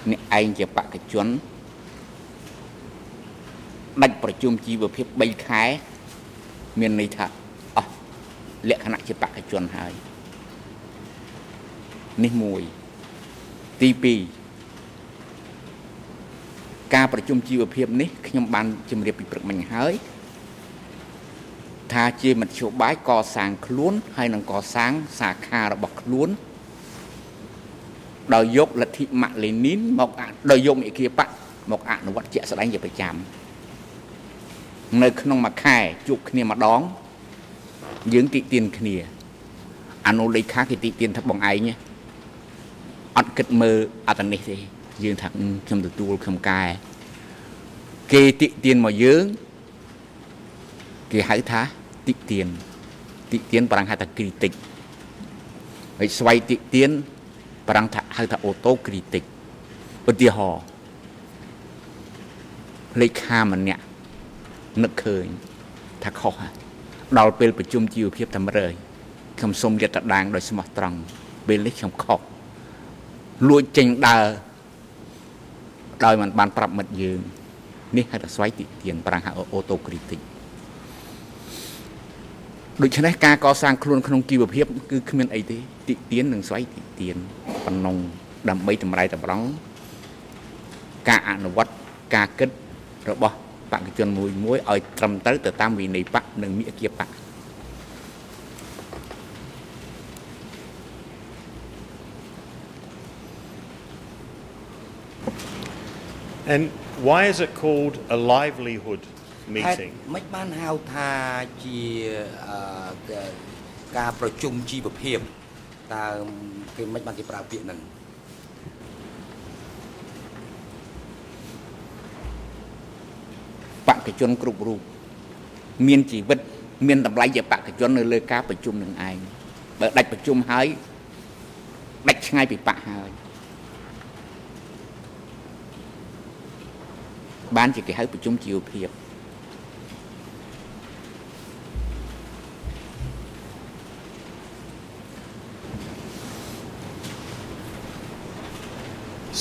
អ្នកឯងជាបកជនដាច់ប្រជុំជីវភាព3ខែ មានន័យថាអស់លក្ខណៈជាបកជនហើយនេះមួយទី2ការប្រជុំជីវភាពនេះខ្ញុំបានជម្រាបពីព្រឹកមិញហើយ ថាជាមធ្យោបាយកសាងខ្លួន ហើយនឹងកសាងសាខារបស់ខ្លួន ដោយយកលទ្ធិម៉ាក់លេនីនមកអដោយយកមេគាបកមកអនុវត្តជាក់ស្ដែងជាប្រចាំនៅក្នុងមួយខែជួបគ្នាម្ដងយើងទីទានគ្នាអនុលេខាគេទីទានថាបងឯងអត់គិតមើលអត្តនេះទេយើងថាអឺខ្ញុំទទួលខ្ញុំកែគេទីទានមកយើងគេហៅថាតិទៀនតិទៀនប្រាំងហៅថាគ្រីតិកហើយស្វ័យតិទៀនប្រាំងថា ហៅថាអូតូគ្រីតិកឧទាហរណ៍លេខាម្នាក់នឹកឃើញថាខុសហើយដល់ពេលប្រជុំជីវភាពតែម្រើយខ្ញុំសូមយត្តដាងដោយស្មោះត្រង់ពេលនេះខ្ញុំខុសលួចចេញដើរដោយមិនបានប្រាប់មិត្តយើង នេះហៅថាស្វ័យតិទៀនប្រាំងហៅអូតូគ្រីតិក ដូច្នេះការកសាងខ្លួនក្នុងជីវភាពគឺគ្មានអីទេតិទៀននិងស្វ័យតិទៀនបំណងដើម្បីតម្រៃតម្រង់ការអនុវត្តការគិតរបស់បកជនមួយមួយឲ្យត្រឹមត្រូវទៅតាមវិន័យបកនិងមិគៀបក and why is it called a livelihood ហេតុ meeting មិនបានហៅថាជាអឺការប្រជុំជីវភាពតើគេមិនបានគេប្រើពាក្យហ្នឹងបកជនគ្រប់រូបមានជីវិត មានតម្លៃជាបកជននៅលើការប្រជុំនឹងឯងបើដាច់ប្រជុំហើយដាច់ឆ្ងាយពីបកហើយបានជាគេហៅប្រជុំជីវភាព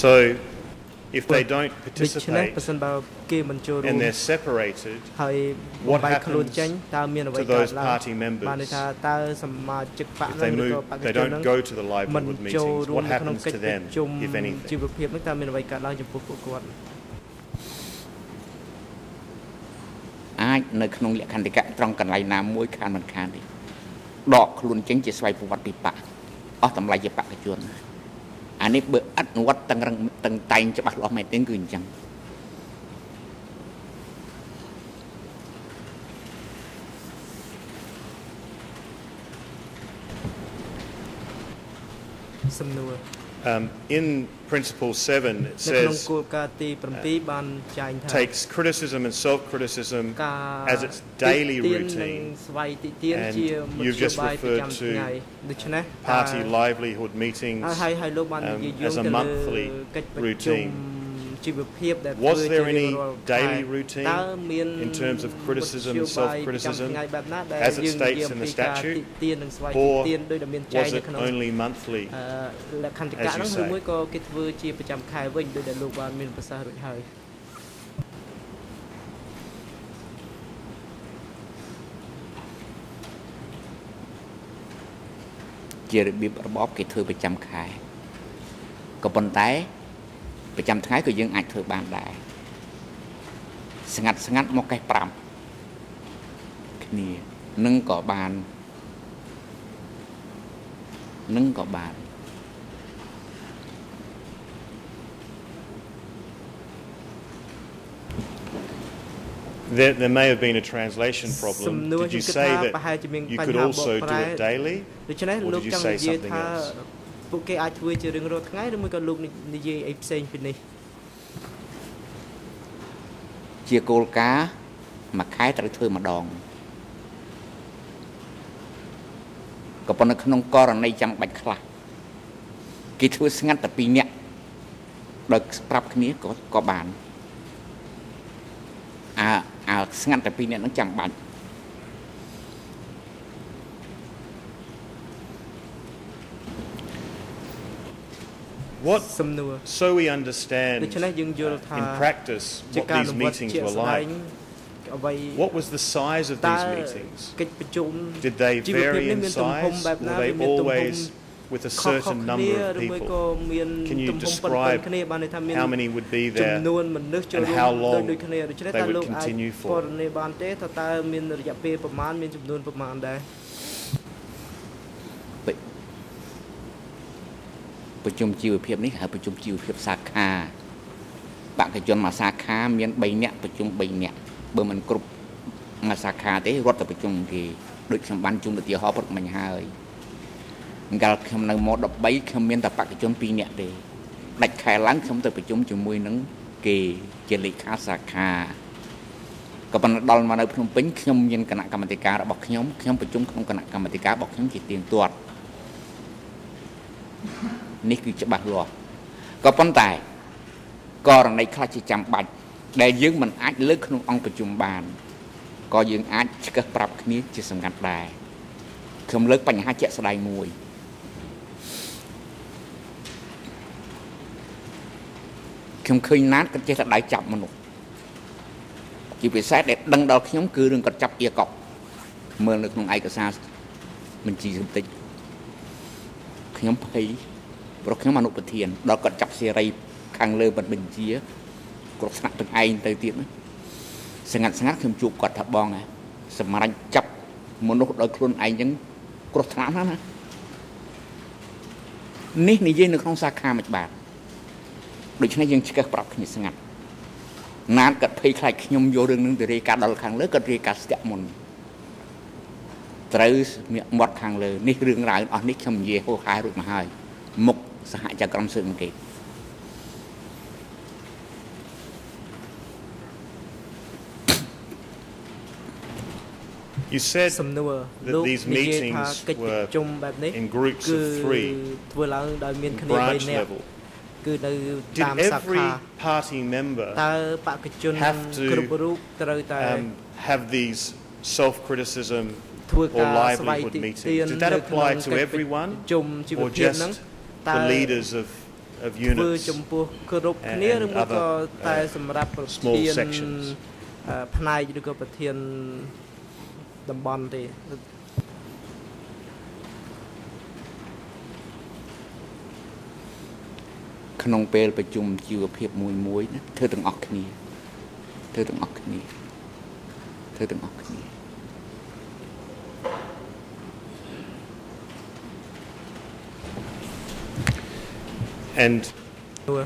so if they don't ដូច្នេះ participate ប្រសិនបើគេមិនចូលរួម and they're separated ហើយ What បំបែកខ្លួន happens ចេញតើមានអ្វី to កើត those ឡើង party members? បានន័យថាតើសមាជិកបក if នឹង they ឬ move ក៏បក they ជន don't នឹង go to the មិន livelihood ចូល meetings រួម what នៅក្នុង happens កិច្ច to ប្រ them ជុំ if ជី anything វភាពនឹងតើមានអ្វីកើតឡើងចំពោះពួកគាត់អាចនៅក្នុងលក្ខន្តិកៈត្រង់កន្លែងណាមួយខានមិនខានទេដកខ្លួនចេញជាស្វ័យប្រវត្តិពីបកអស់តម្លៃជាបកជន អានេះបើអនុវត្តតឹងរឹងតឹងតែងច្បាស់លាស់មែនទេគឺអញ្ចឹងសំណួរ Um, in Principle 7, it says, uh, takes criticism and self-criticism as its daily routine, and you've just referred to party livelihood meetings um, as a monthly routine. ជីវភាពដែល Was ធ្វើ there ជារៀង any រាល់ daily ខែ routine តើមាន in terms of criticism មធ្យោបាយ self-criticism ប្រចាំថ្ងៃបែបណាដែល as it យើងនិ states យាយ in អំ the ពីការ statute? តិទៀននិងស្វ័យ Or តិទៀនដោយដែលមានចែង Was នៅ it ក្នុង only monthly? អឺលក្ខន្តិកៈ as you ហ្នឹងឬ say? មួយក៏គេធ្វើជាប្រចាំខែវិញដោយដែលលោកបានមានប្រសាសន៍រួចហើយ ជារបៀបរបបគេធ្វើប្រចាំខែក៏ប៉ុន្តែ ប្រចាំថ្ងៃក៏យើងអាចធ្វើបានដែរស្ងាត់ស្ងាត់មកកេះ5គ្នានឹងក៏បាននឹងក៏បាន There, there may have been a translation សំ problem. ណួរ Did ខ្ញុំ you គិត say ថាប្រហែលជាមាន that you បញ្ could ហាបក also ប្រែ do it daily? ដូច្នេះ Or លោក did you ចង់ say និយាយ something ថា else? ពួកគេអាចធ្វើជារៀងរាល់ថ្ងៃឬមួយក៏លោកនិយាយអីផ្សេងពីនេះជាគោលការណ៍មួយខែត្រូវធ្វើម្ដងក៏ប៉ុន្តែក្នុងករណីចាំបាច់ខ្លះគេធ្វើស្ងាត់តែ2នាក់ដោយប្រាប់គ្នាក៏ក៏បានអាអាស្ងាត់តែ2នាក់ហ្នឹងចាំបាច់ What, សំណួរ so we understand ដូច្នេះយើងយល់ថា in practice ជា what ការ these អនុវត្ត meetings ជាក់ were ស្ដែង like. អ្វី What was the size of តើ these meetings? កិច្ចប្រជុំ Did they ជីវភាព vary នេះ in មានទំហំ size? បែបណា Were they វាមានទំហំ always with a ខុសៗ certain គ្នា number of ឬមួយ people? ក៏មាន Can you ទំហំប៉ុណ្ណឹង describe គ្នាបានន័យថាមាន How many would be ចំ there? នួនមនុស្សចូល and រួម how ដូច long ដូចគ្នាដូច្នេះ they តើ would លោកអាច continue for? បានទេថាតើមានរយៈពេលប្រមាណមានចំនួនប្រមាណដែរប្រជុំជីវភាពនេះហៅប្រជុំជីវភាពសាខាបកជនមួយសាខាមាន3នាក់ប្រជុំ3នាក់បើមិនគ្រប់មួយសាខាទេរត់ទៅប្រជុំគេដូចខ្ញុំបានជុំឧទាហរណ៍ព្រឹកមិញហើយអង្កលខ្ញុំនៅម៉ូ13ខ្ញុំមានតែបកជន2នាក់ទេដាច់ខែឡើងខ្ញុំទៅប្រជុំជាមួយនឹងគេជាលេខាសាខាក៏ប៉ុន្តែដល់មកនៅភ្នំពេញខ្ញុំមានគណៈកម្មាធិការរបស់ខ្ញុំខ្ញុំប្រជុំក្នុងគណៈកម្មាធិការរបស់ខ្ញុំជាទៀងទាត់ នេះគឺច្បាស់លាស់ក៏ប៉ុន្តែករណីខ្លះជាចាំបាច់ដែលយើងមិនអាចលើកក្នុងអង្គប្រជុំបានក៏យើងអាចឆ្កឹះប្រាប់គ្នាជាសម្ងាត់ដែរខ្ញុំលើកបញ្ហាជាក់ស្ដែងមួយខ្ញុំឃើញណាតគាត់ចេះតែដៃចាប់មនុស្សជាពិសេសដែលដឹងដល់ខ្ញុំគឺរឿងគាត់ចាប់អៀកុកមើលនៅក្នុងឯកសារបញ្ជីសម្តិចខ្ញុំភ័យ ព្រោះខ្ញុំអនុប្រធានដល់គាត់ចាប់សេរីខាងលើបិទបញ្ជាគ្រប់ស្នាក់ទាំងឯងទៅទៀតណាស្ងាត់ស្ងាត់ខ្ញុំជួបគាត់ថាបងហ៎សម្រាប់ចាប់មនុស្សដោយខ្លួនឯងចឹងគ្រោះថ្នាក់ណាស់ណានេះនិយាយនៅក្នុងសាខាមិនបាទដូច្នេះយើងឆ្កឹះប្រាប់គ្នាស្ងាត់ណាតគាត់ភ័យខ្លាចខ្ញុំយករឿងនឹងទៅរាយការណ៍ដល់ខាងលើគាត់រាយការណ៍ស្ទាក់មុនត្រូវមាត់ខាងលើនេះរឿងរ៉ាវអស់នេះខ្ញុំនិយាយហោហាយរួចមកហើយមុខ សហចក្រមស៊ើបអង្កេត You said សំណួរ that លោក these និយាយថា meetings កិច្ចប្រ were ជុំបែបនេះ in groups គឺ of three, ធ្វើឡើងដោយមានគ្នា branch 3នាក់ level. គឺនៅ Did តាមសាខា every party member តើបកជន have to គ្រប់រូបត្រូវតែ um, have these self-criticism ធ្វើ or ការស្វ័យ livelihood ទី meetings? ទាន Did that នៅក្នុង apply កិ to ច្ចប្រ everyone ជុំជីវ or ភាព just ហ្នឹង តើ the leaders of, of ធ្វើ units? ចំពោះគ្រប់គ្នា and ឬមួយក៏ other, តែ uh, សម្រាប់ប្រ small ធាន sections? អឺផ្នែកឬក៏ប្រធានតំបន់ទេ ក្នុងពេលប្រជុំជីវភាពមួយមួយណាធ្វើទាំងអស់គ្នាធ្វើទាំងអស់គ្នាធ្វើទាំងអស់គ្នា And ព្រោះ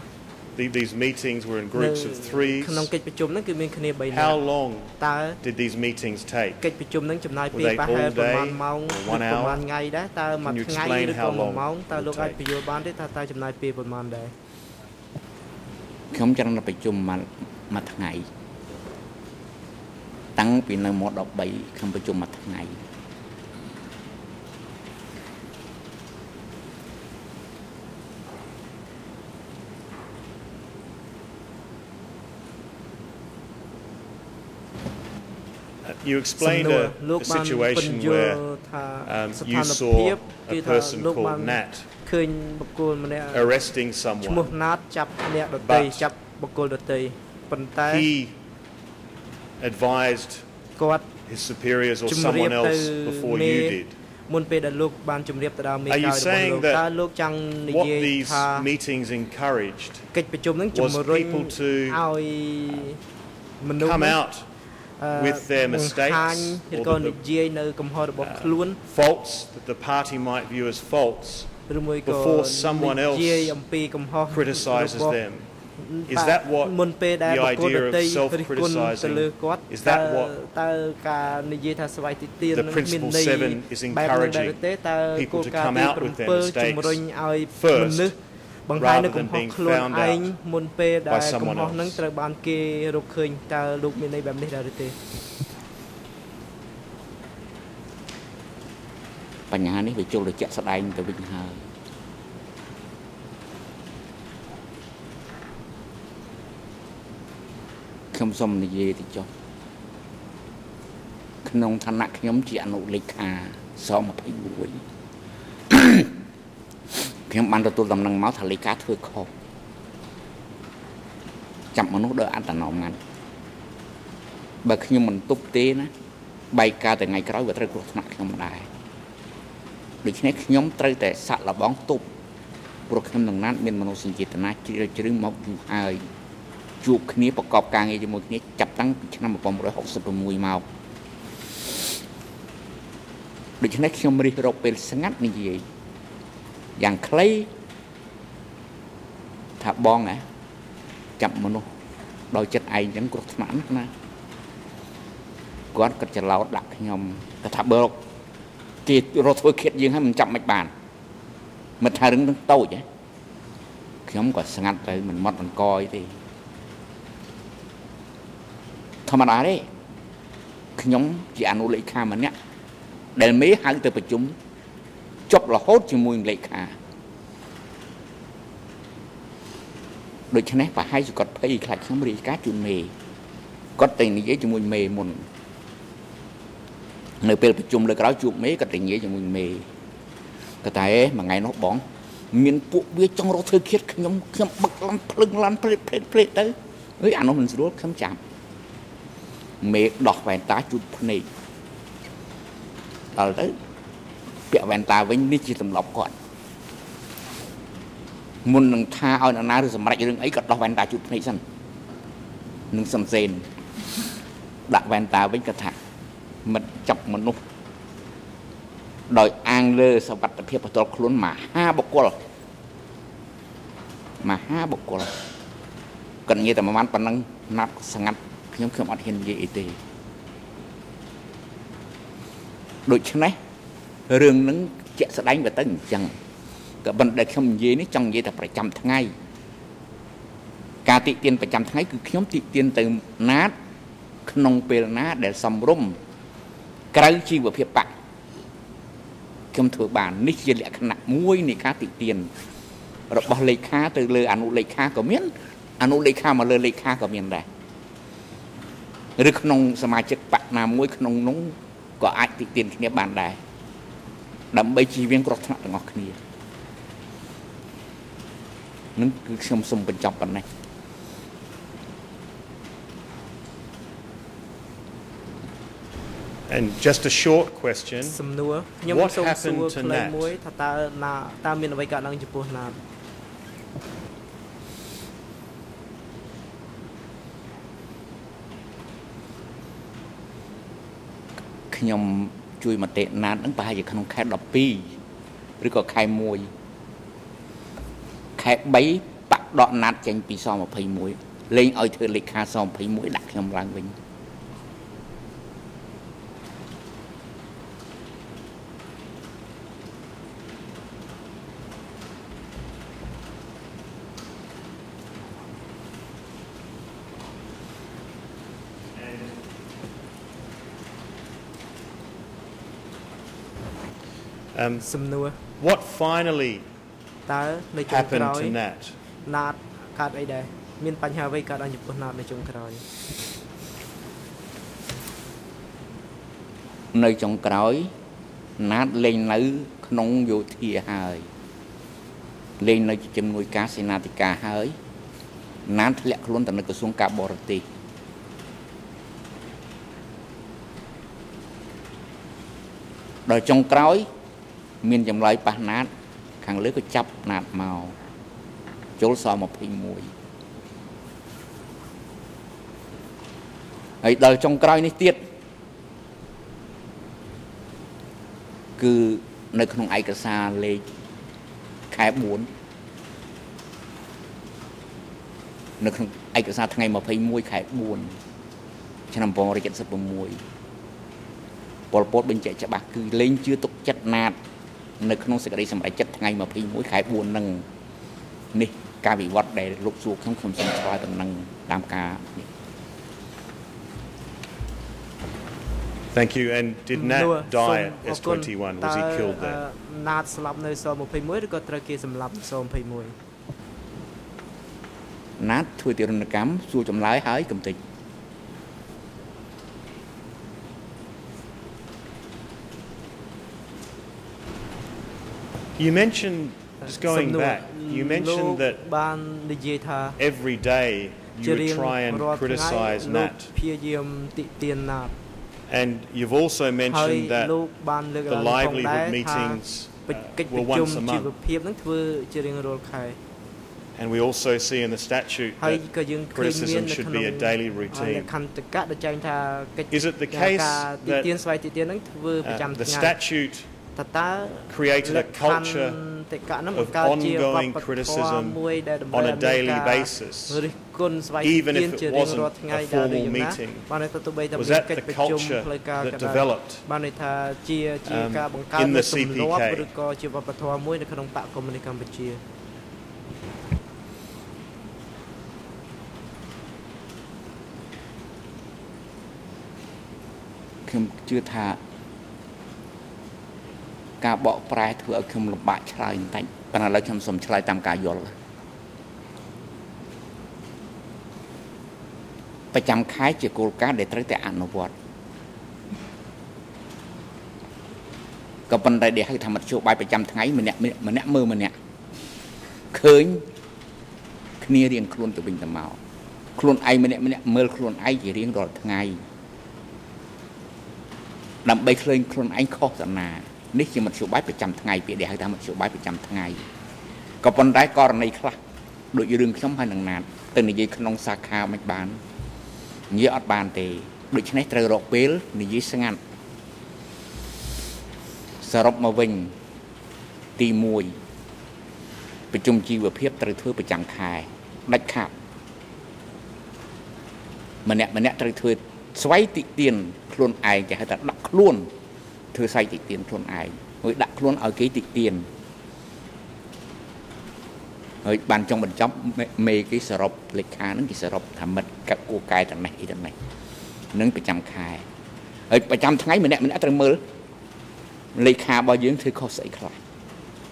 the, these meetings were in groups of threes. ក្នុងកិច្ចប្រជុំហ្នឹងគឺមានគ្នា3នាក់ How long តើ did these meetings take? កិច្ចប្រជុំហ្នឹងចំណាយ Were ពេល they ប្រហែល all ប្រហែល day ម៉ោង or ឬ one ប្រ hour? ហែលថ្ងៃដែរតើមួយ Can you ថ្ងៃ explain ឬក៏ how មួយ long ម៉ោងតើ it លោក would អាច take? ពន្យល់បានទេថាតើចំណាយពេលប្រហែលដែរខ្ញុំចង់ទៅប្រជុំមួយមួយថ្ងៃ តាំងពីនៅម៉ូ13ខ្ញុំប្រជុំមួយថ្ងៃ How You សំ explained ណួរ a, លោក a បានពន្ situation យល់ where ថា um, ស្ you ថាន saw ភាព a គឺថា person លោកបាន called Nat ឃើញបុគ្គលម្នាក់ arresting ឈ្មោះ someone. ណាតចាប់អ្នកដតី But ចាប់បុគ្គលដតីប៉ុន្តែ He advised គាត់ his superiors or ជំរាប someone ទៅ else before មេ you did. មុនពេលដែលលោកបានជំរាបទៅដល់មេ Are you កាយរបស់ saying លោក that តើលោកចង់និ What យាយ these ថា meetings encouraged កិច្ចប្រជុំនឹងជំ was រុញ people to ឲ្យមនុស្ស come នោះ out អឺ with their mistakes or uh, faults that the party might view as faults before someone else criticizes them. Is that what the idea of self-criticizing, is that what the principle 7 is encouraging people to come out with their mistakes first. បង្ហាញនៅ rather កំ than ហុស being ខ្លួន found ឯង out មុនពេលដែល by កំ someone ហុសហ្នឹង else ត្រូវបានគេរកឃើញតើលោកមានន័យបែបនេះដែរឬទេបញ្ហានេះវាចូលទៅជាក់ស្ដែងទៅវិញហើយខ្ញុំសូមនិយាយទៅចុះក្នុងឋានៈខ្ញុំជាអនុលេខាស21 ខ្ញុំបានទទួលដំណឹងមកថាលេខាធ្វើខុសចាប់មនុស្សដោយអត្តនោម័តបើខ្ញុំមិនទប់ទេណាបែកការតែថ្ងៃក្រោយវាត្រូវគ្រោះថ្នាក់ខ្ញុំដែរដូច្នេះខ្ញុំត្រូវតែសាក់លបងទប់ព្រោះខ្ញុំនឹងណាត់មានមនោសញ្ចេតនាជ្រាលជ្រៅមកយូរហើយជួបគ្នាប្រកបការងារជាមួយគ្នាចាប់តាំងពីឆ្នាំ1966មកដូច្នេះខ្ញុំរិះរកពេលស្ងាត់និយាយ យ៉ាងខ្លីថាបងណាចាប់មនុស្សដោយចិត្តឯងចឹងគ្រោះថ្នាក់ណាស់ណាគាត់ក៏ច្រឡោតដាក់ខ្ញុំតែថាបើគេរត់ធ្វើឃាតយើងហើយមិនចាប់មិនបានមិនថារឿងនឹងតូចហ៎ខ្ញុំក៏ស្ងាត់ទៅមិនមត់អង្គយទេធម្មតាទេខ្ញុំជាអនុលេខាម្នាក់ដែលមេហៅទៅប្រជុំ ចប់រហូតជាមួយនឹងលេខាដូច្នេះប្រហែលជាគាត់ភ័យខ្លាចខ្ញុំរាយការណ៍ជូនមេគាត់តែនិយាយជាមួយមេមុននៅពេលប្រជុំលើកក្រោយជួបមេក៏តែនិយាយជាមួយមេក៏តែមួយថ្ងៃនោះបង មានពួកវាចង់រកធ្វើឃាតខ្ញុំខ្ញុំបឹកឡាន់ភ្លឹងឡាន់ភ្លេតភ្លេតភ្លេតទៅអើយអានោះមិនស្រួលខ្ញុំចាំមេដោះវ៉ែនតាជូតភ្នែកដល់ទៅ ពាក់វ៉ែនតាវិញនេះជាទម្លាប់គាត់មុននឹងថាឲ្យនរណាឬសម្រេចរឿងអីក៏ដោះវ៉ែនតាជូតភ្នែកសិននឹងសំសេនដាក់វ៉ែនតាវិញក៏ថាមិត្តចាប់មនុស្សដោយអាងលើសវត្ថភាពបន្ទាល់ខ្លួនមហាបុគ្គលមហាបុគ្គលគាត់និយាយតែប្រហែលប៉ុណ្ណឹងណាត់ស្ងាត់ខ្ញុំខ្ញុំអត់ហ៊ាននិយាយអីទេដូច្នេះ រឿងហ្នឹងជាក់ស្ដែងវាទៅអញ្ចឹងក៏ប៉ុន្តែខ្ញុំនិយាយនេះចង់និយាយតែប្រចាំថ្ងៃការតិទៀនប្រចាំថ្ងៃគឺខ្ញុំតិទៀនទៅណាតក្នុងពេលណាដែលសំរុំក្រៅជីវភាពបកខ្ញុំធ្វើបាននេះជាលក្ខណៈមួយនៃការតិទៀនរបស់លេខាទៅលើអនុលេខាក៏មានអនុលេខាមកលើលេខាក៏មានដែរឬក្នុងសមាជិកបកណាមួយក្នុងនោះក៏អាចតិទៀនគ្នាបានដែរ ដើម្បីជៀសវាងគ្រោះថ្នាក់ទាំងអស់គ្នានឹងគឺខ្ញុំសូមបញ្ចប់ប៉ុណ្ណេះ And just a short question សំណួរខ្ញុំ What សូមសួ happened រ to ខ្លី Nat? មួយថាតើណាតើមានអ្វីកើតឡើងចំពោះណាតខ្ញុំ ជួយមតិណាតហ្នឹងប្រហែលជាក្នុងខែ12ឬក៏ខែ1ខែ3បាក់ដកណាតចេញពីស21លេងឲ្យធ្វើលេខាស21ដាក់ខ្ញុំឡើងវិញ um, សំណួរ what finally តើនៅចុងក្រ happened ោយ to Nat ណាតកើតអីដែរមានបញ្ហាអ្វីកើតឡើងចំពោះណាតនៅចុងក្រោយនៅចុងក្រោយណាតលេងនៅ ក្នុងយោធាហើយលេងនៅជាជំនួយការសេនាធិការហើយណានធ្លាក់ខ្លួនទៅនៅក្រសួងការបរទេសដល់ចុងក្រោយ មានចម្លើយប៉ះណាតខាងលើក៏ចាប់ណាតមកចូលស21ហើយដល់ចុងក្រោយនេះទៀតគឺនៅក្នុងឯកសារលេខខែ4នៅក្នុងឯកសារថ្ងៃ21ខែ4ឆ្នាំ1976ពលពតបញ្ជាក់ច្បាស់គឺលេងជឿទុកចិត្តណាត នៅក្នុងសេចក្តីសម្រេចចិត្តថ្ងៃ21ខែ4ហ្នឹងនេះការវិវត្តដែលលោកសួរខ្ញុំខ្ញុំសូមឆ្លើយដំណឹងតាមការនេះ Thank you. And did Nat នួ die សូម at អរគុណ S21? Was he តើ killed there? អឺណាតស្លាប់នៅស21ឬក៏ត្រូវគេសម្លាប់ស21ណាតធ្វើទារុណកម្មសួរចម្លើយហើយកំតិច You mentioned, just going សំណួរ back, you លោក mentioned that បាននិយាយថា every day ជា you រៀ would ង try and រាល់ថ្ងៃ criticize លោក Nat. ព្យាយាមតិទៀនណាត And you've also ហើយ mentioned that លោកបានលើក the ឡើងផងដែរ livelihood ថា meetings កិច្ច uh, ប្រ were ជុំ once a ជីវ month. ភាពនឹងធ្វើជារៀងរាល់ខែ And we also see in the statute ហើយ that ក៏យើងឃើញមាន criticism នៅ should ក្នុង be a daily ល routine. ក្ខន្តិកៈដែលចែងថាកិច្ច Is it the case ការទី that ទៀនស្វ័យទីទៀននឹងធ្វើប្រចាំ uh, the ថ្ងៃ statute created a culture of ongoing criticism on a daily basis even if it wasn't a formal meeting. Was that the culture that developed um, in the CPK Thank. ក្នុងបកកុម្មុយនីសកម្ពុជាខ្ញុំជឿថាការបកប្រែធ្វើឲ្យខ្ញុំលំបាកឆ្លើយបន្តិចប៉ុន្តែឥឡូវខ្ញុំសូមឆ្លើយតាមការយល់ប្រចាំខែជាគោលការណ៍ដែលត្រូវតែអនុវត្តក៏ប៉ុន្តែដែលហៅថាមធ្យោបាយប្រចាំថ្ងៃម្នាក់ម្នាក់មើលម្នាក់ឃើញគ្នារៀងខ្លួនទៅវិញទៅមកខ្លួនឯងម្នាក់ម្នាក់មើលខ្លួនឯងជារៀងរាល់ថ្ងៃដើម្បីឃើញខ្លួនឯងខុសទៅណា នេះជាមធ្យោបាយប្រចាំថ្ងៃពាក្យដែលហៅថាមធ្យោបាយប្រចាំថ្ងៃក៏ប៉ុន្តែករណីខ្លះដូចរឿងខ្ញុំហើយនឹងណាតទៅនិយាយក្នុងសាខាមិនបាននិយាយអត់បានទេដូច្នេះត្រូវរកពេលនិយាយស្ងាត់សរុបមកវិញទី1ប្រជុំជីវភាពត្រូវធ្វើប្រចាំខែដាច់ខាតម្នាក់ម្នាក់ត្រូវធ្វើស្វ័យតិទៀនខ្លួនឯងគេហៅថាដាក់ខ្លួន ធ្វើស្វ័យតិទៀនខ្លួនឯងហើយដាក់ខ្លួនឲ្យគេតិទៀនហើយបានចុងបញ្ចប់មេមេគេសរុបលេខាហ្នឹងគេសរុបថាមិត្តកគួរកែតនេះអីទៅនេះនឹងប្រចាំខែហើយប្រចាំថ្ងៃម្នាក់ម្នាក់ត្រូវមើលលេខារបស់យើងធ្វើខុសស្អីខ្លះ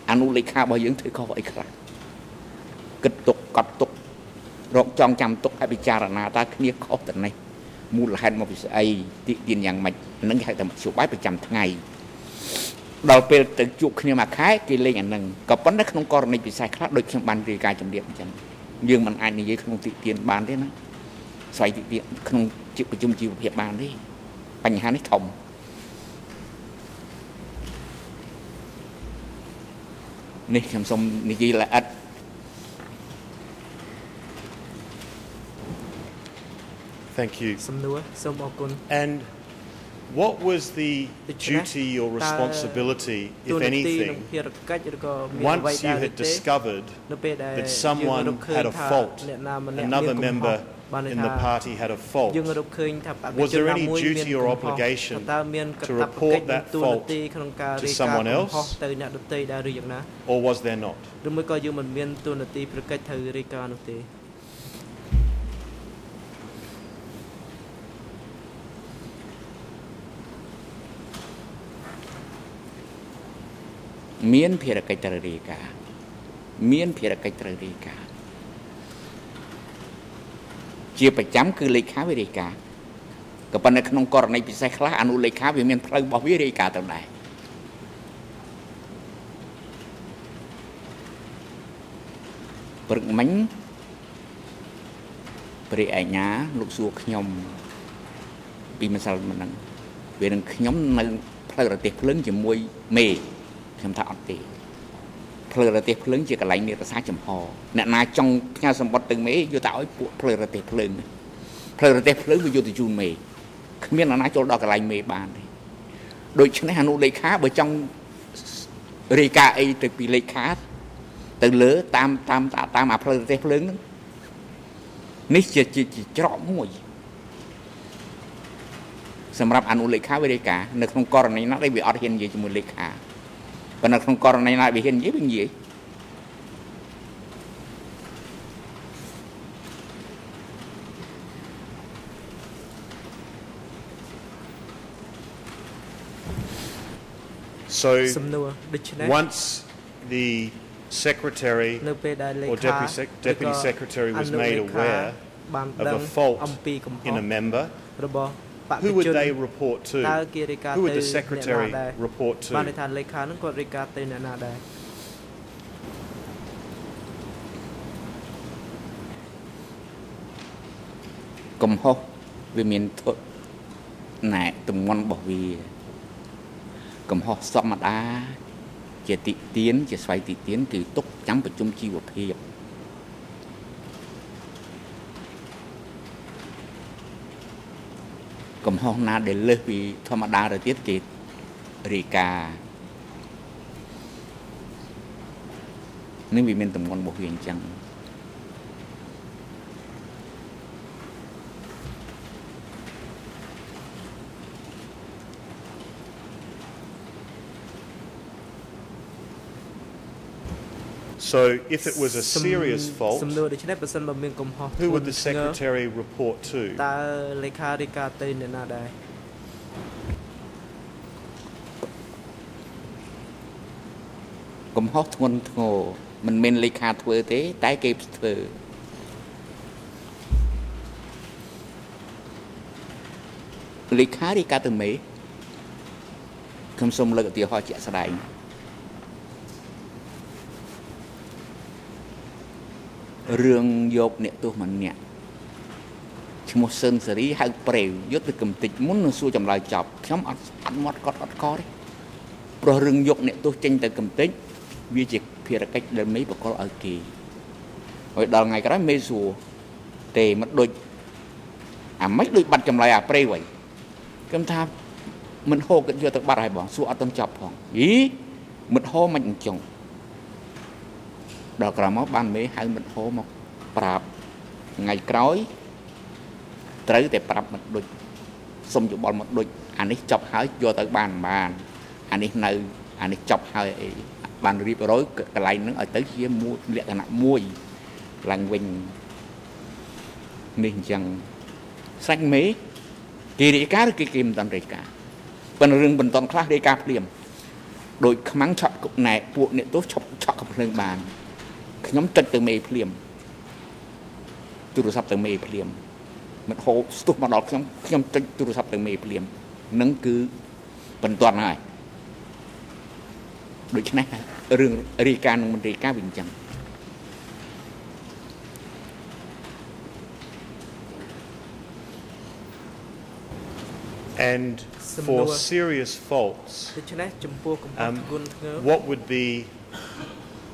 អនុលេខារបស់យើងធ្វើខុសអីខ្លះគិតទុកកត់ទុករកចងចាំទុកឲ្យពិចារណាតើគ្នាខុសទៅនេះ មូលហេតុមកពីស្អីទីទានយ៉ាងម៉េចហ្នឹងគេហៅថាមធ្យោបាយប្រចាំថ្ងៃដល់ពេលទៅជួបគ្នាមួយខែគេលេងអាហ្នឹងក៏ប៉ុន្តែក្នុងករណីពិសេសខ្លះដូចខ្ញុំបានរាយការណ៍ជំរាបអញ្ចឹងយើងមិនអាចនិយាយក្នុងទីទានបានទេណាស្វ័យទីទានក្នុងជីវប្រជុំជីវភាពបានទេបញ្ហានេះធំនេះខ្ញុំសូមនិយាយល្អិត Thank you. សំណួរសូមអរគុណ And what was theដូច្នេះ duty or តើ responsibility, ទូ if នាទីនិង anything, ភារកិច្ចឬក៏មានអ្វី once you ដែរឬ had ទេ discovered នៅពេលដែល that យើង someone រកឃើញ had a ថា fault, អ្នកណាម្នាក់មាន another កំហុស member បានន័យ in ថា the party had a fault? យើងរកឃើញថាបេក្ខ Was ជន there ណា any មួយមាន duty or កំហុស obligation តើមានកាត to ព្វកិច្ច report និង that ទូនា fault ទីក្នុងការ to រាយការណ៍ someone កំហុស else? ទៅអ្នកដទៃដែរឬយ៉ាងណា Or was there not? មួយក៏យើងមិនមានទូនាទីប្រកិច្ចត្រូវរាយការណ៍នោះទេមានភារកិច្ចត្រូវរាយការណ៍មានភារកិច្ចត្រូវរាយការណ៍ជាប្រចាំគឺលេខាវារាយការណ៍ក៏ប៉ុន្តែក្នុងករណីពិសេសខ្លះអនុលេខាវាមានផ្លូវរបស់វារាយការណ៍ទៅដែរព្រឹកមិញព្រះអញ្ញាលោកសួរខ្ញុំពីម្សិលមិញហ្នឹងវានឹងខ្ញុំនៅផ្លូវរទេសភ្លើងជាមួយមេ ខ្ញុំថាអត់ទេផ្លូវរទេសភ្លើងជាកន្លែងមានរសាចំហអ្នកណាចង់ផ្ញើសម្បត្តិទៅមេយកទៅឲ្យពួកផ្លូវរទេសភ្លើងផ្លូវរទេសភ្លើងវាយកទៅជូនមេគ្មានអ្នកណាចូលដល់កន្លែងមេបានទេដូច្នេះអនុលេខាបើចង់រាយការណ៍អីទៅពីលេខាទៅលើតាមតាមតាមអាផ្លូវរទេសភ្លើងហ្នឹងនេះជាជាច្រកមួយសម្រាប់អនុលេខាវិរិកានៅក្នុងករណីណាដែលវាអត់ហ៊ាននិយាយជាមួយលេខា ប៉ុន្តែក្នុងករណីណាវាហ៊ាននិយាយវានិយាយ So សំណួរដូច្នេះ once the secretary នៅពេលដែលលេ or ខា deputy, sec- deputy ឬក៏ secretary was អនុលេ made ខា aware បាន of ដឹង a fault អំពីកំហុស in a member, រ បស់បព្វ who ជិ would ជន they report តើ to? គេរាយការណ៍ Who ទៅ would the អ្នកណា secretary ដែរ report បានន័យ to? ថាលេខាហ្នឹងគាត់រាយការណ៍ទៅអ្នកណាដែរ កំហុសវាមានធុតណែទំនន់របស់វា កំហុសសមតាជាតិទៀនជាស្វ័យតិទៀនគឺទុកចាំប្រជុំជីវភាព កំហុសណាដែលលើសពីធម្មតាទៅទៀតគេរាយការណ៍នឹងវាមានទំនន់របស់វាអញ្ចឹង So if it was a សំ serious fault, សំណួរដូច្នេះបើសិនបើមានកំហុស who would the ធ្ងន់ធ្ងរ secretary report to? តើលេខារាយការណ៍ទៅអ្នកណាដែរ កំហុសធ្ងន់ធ្ងរមិនមែនលេខាធ្វើទេ តែគេធ្វើលេខារាយការណ៍ទៅមេខ្ញុំសូមលើកឧទាហរណ៍ជាក់ស្ដែង រឿងយកអ្នកទោសម្នាក់ឈ្មោះសឿនសេរីហៅប្រេវយកទៅកំតិចមុននឹងសួរចម្លើយចប់ខ្ញុំអត់អត់មាត់គាត់អត់កទេព្រោះរឿងយកអ្នកទោសចេញទៅកំតិចវាជាភារកិច្ចដែលមេបកលឲ្យគេហើយដល់ថ្ងៃក្រោយមេសួរទេមិនដូចអាមិនដូចបាត់ចម្លើយអាប្រេវិញខ្ញុំថាមិនហូរគិតយកទៅបាត់ហើយបងសួរអត់ទាំងចប់ផងយីមិនហូរមិនអញ្ចឹង ដល់ក្រោយមកបានមេហៅមិនហូរមកប្រាប់ថ្ងៃក្រោយត្រូវតែប្រាប់មិនដូចសុំយោបល់មកដូចអានេះចប់ហើយយកទៅបានមិនបានអានេះនៅអានេះចប់ហើយអីបានរៀបរយកន្លែងហ្នឹងឲ្យទៅជាមួយលក្ខណៈមួយឡើងវិញនេះអញ្ចឹងសាច់មេគេរាយការណ៍ឬគេគេមិនតាន់រាយការណ៍ប៉ុន្តែរឿងបន្តខ្លះរាយការណ៍ភ្លាមដោយខ្មាំងឆក់គុកណែពួកអ្នកទោសឆក់ឆក់កំភ្លើងបាន ខ្ញុំចុចទៅមេភ្លាមទូរស័ព្ទទៅមេភ្លាមមិនហូរស្ទុះមកដល់ខ្ញុំខ្ញុំចុចទូរស័ព្ទទៅមេភ្លាមនឹងគឺបន្តហើយដូច្នេះរឿងរាយការណ៍នឹងមិនរាយការណ៍វាអញ្ចឹង And for Semua. serious faults, ដូច្នេះចំពោះកំហុស um, ធ្ងន់ធ្ងរ what would be,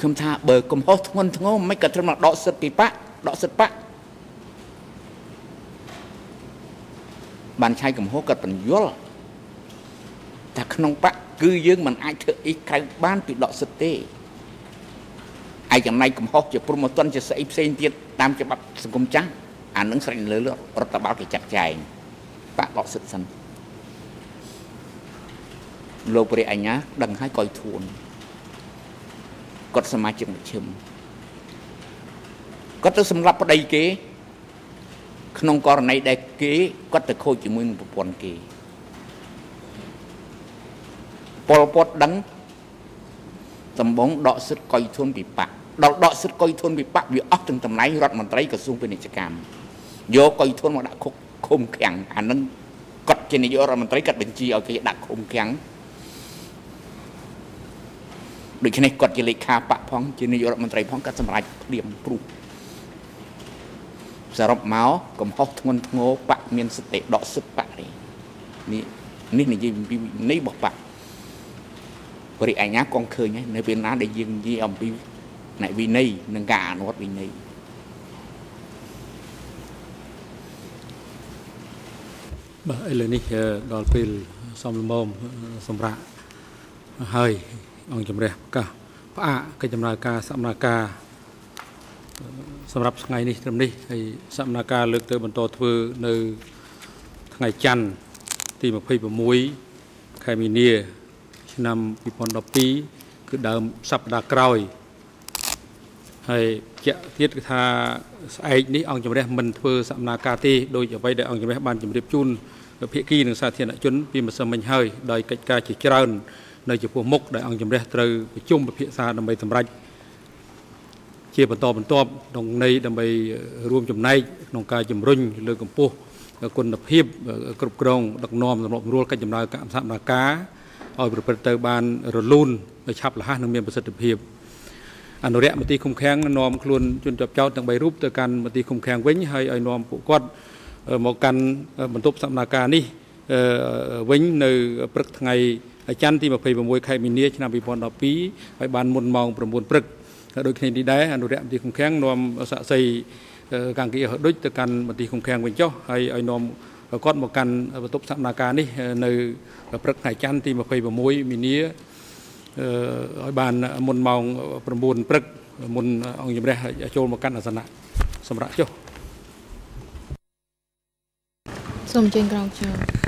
ខណៈបែបណាដែររឿងនេះខ្ញុំសូមនិយាយវែងតិចចុះខ្ញុំរៀនលក្ខន្តិកៈបៈដំបងជាមួយឆាយកំហោខ្ញុំថាបើកំហុសធ្ងន់ធ្ងរមិនក៏ត្រឹមតែដកសិទ្ធិពីបៈដកសិទ្ធិបៈបានឆាយកំហោគាត់បញ្យល់ថាក្នុងបៈគឺយើងមិនអាចធ្វើអីក្រៅបានពីដកសិទ្ធិទេឯចំណែកកំហុសជាព្រមទណ្ឌជាស្អីផ្សេងទៀតតាមច្បាប់សង្គមចាស់អានឹងស្រេចលើរដ្ឋបាលគេចាត់ចែងបាក់ដកសិទ្ធិសិនលោកព្រះអញ្ញាដឹងហើយកុយធួន គាត់សមាជិកមជ្ឈិមគាត់ទៅសម្លាប់ប្តីគេ ក្នុងករណីដែលគេគាត់ទៅខូចជាមួយនឹងប្រពន្ធគេពលពតដឹងដំបងដកសិទ្ធិកុយធួនពិបាកដល់ដកសិទ្ធិកុយធួនពិបាកវាអស់ទាំងតំណែងរដ្ឋមន្ត្រីក្រសួងពាណិជ្ជកម្មយកកុយធួនមកដាក់គុកឃុំឃាំងអានឹងគាត់ជានាយករដ្ឋមន្ត្រីគាត់បញ្ជាឲ្យគេដាក់ឃុំឃាំង ដូច្នេះគាត់ជាលេខាបកផងជានាយករដ្ឋមន្ត្រីផងគាត់សម្រេចព្រៀមព្រុសសរុបមកកំហុសធ្ងន់ធ្ងរបកមានសតិដកសិទ្ធិបកនេះនេះនេះនិយាយពីនេះរបស់បកព្រះអញ្ញាគង់ឃើញហើយនៅពេលណាដែលយើងនិយាយអំពីអ្នកវិន័យនិងការអនុវត្តវិន័យបាទឥឡូវនេះអឺដល់ពេលសំលមមសម្រាប់ហើយ អង្គជំរះប្រកាសផ្អាកកិច្ចដំណើរការសកម្មភាពសម្រាប់ថ្ងៃនេះត្រឹមនេះហើយសកម្មភាពលើកទៅបន្តធ្វើនៅថ្ងៃច័ន្ទទី26ខែមីនា ឆ្នាំ2012គឺដើមសប្តាហ៍ក្រោយហើយជាក់ទៀតគឺថាស្អែកនេះអង្គជំរះមិនធ្វើសកម្មភាពទេដោយអ្វីដែលអង្គជំរះបានជម្រាបជូនភាគីនិងសាធារណជនពីម្សិលមិញហើយដោយកិច្ចការជាច្រើន នៅចំពោះមុខដែលអង្គជំរះត្រូវប្រជុំពិភាក្សាដើម្បីសម្រេចជាបន្តបន្ទាប់ក្នុងន័យដើម្បីរួមចំណែកក្នុងការជំរុញលើកកម្ពស់គុណភាពគ្រប់គ្រងដឹកនាំសម្របសម្រួលកិច្ចដំណើរការសម្ដែងការឲ្យប្រព្រឹត្តទៅបានរលូនឆាប់រហ័សនិងមានប្រសិទ្ធភាពអនុរិយមន្ត្រីឃុំឃាំងនាំខ្លួនជនជាប់ចោតទាំង3រូបទៅកាន់មន្ត្រីឃុំឃាំងវិញហើយឲ្យនាំពួកគាត់មកកាន់បន្ទប់សកម្មភាពនេះវិញនៅព្រឹកថ្ងៃ ច័ន្ទទី26ខែមីនាឆ្នាំ2012ហើយបានមុនម៉ោង9ព្រឹកដូចគ្នានេះដែរអនុរិយមន្ត្រីឃុំឃាំងនាំសាក់សីកាំងគីហដូចទៅកាន់មន្ត្រីឃុំឃាំងវិញចុះហើយឲ្យនាំគាត់មកកាន់បន្ទប់សកម្មភាពនេះនៅព្រឹកថ្ងៃច័ន្ទទី26មីនាឲ្យបានមុនម៉ោង9ព្រឹកមុនអង្គជំរះចូលមកកាន់អាសនៈសម្រាប់ចុះសូមអញ្ជើញក្រោកចូល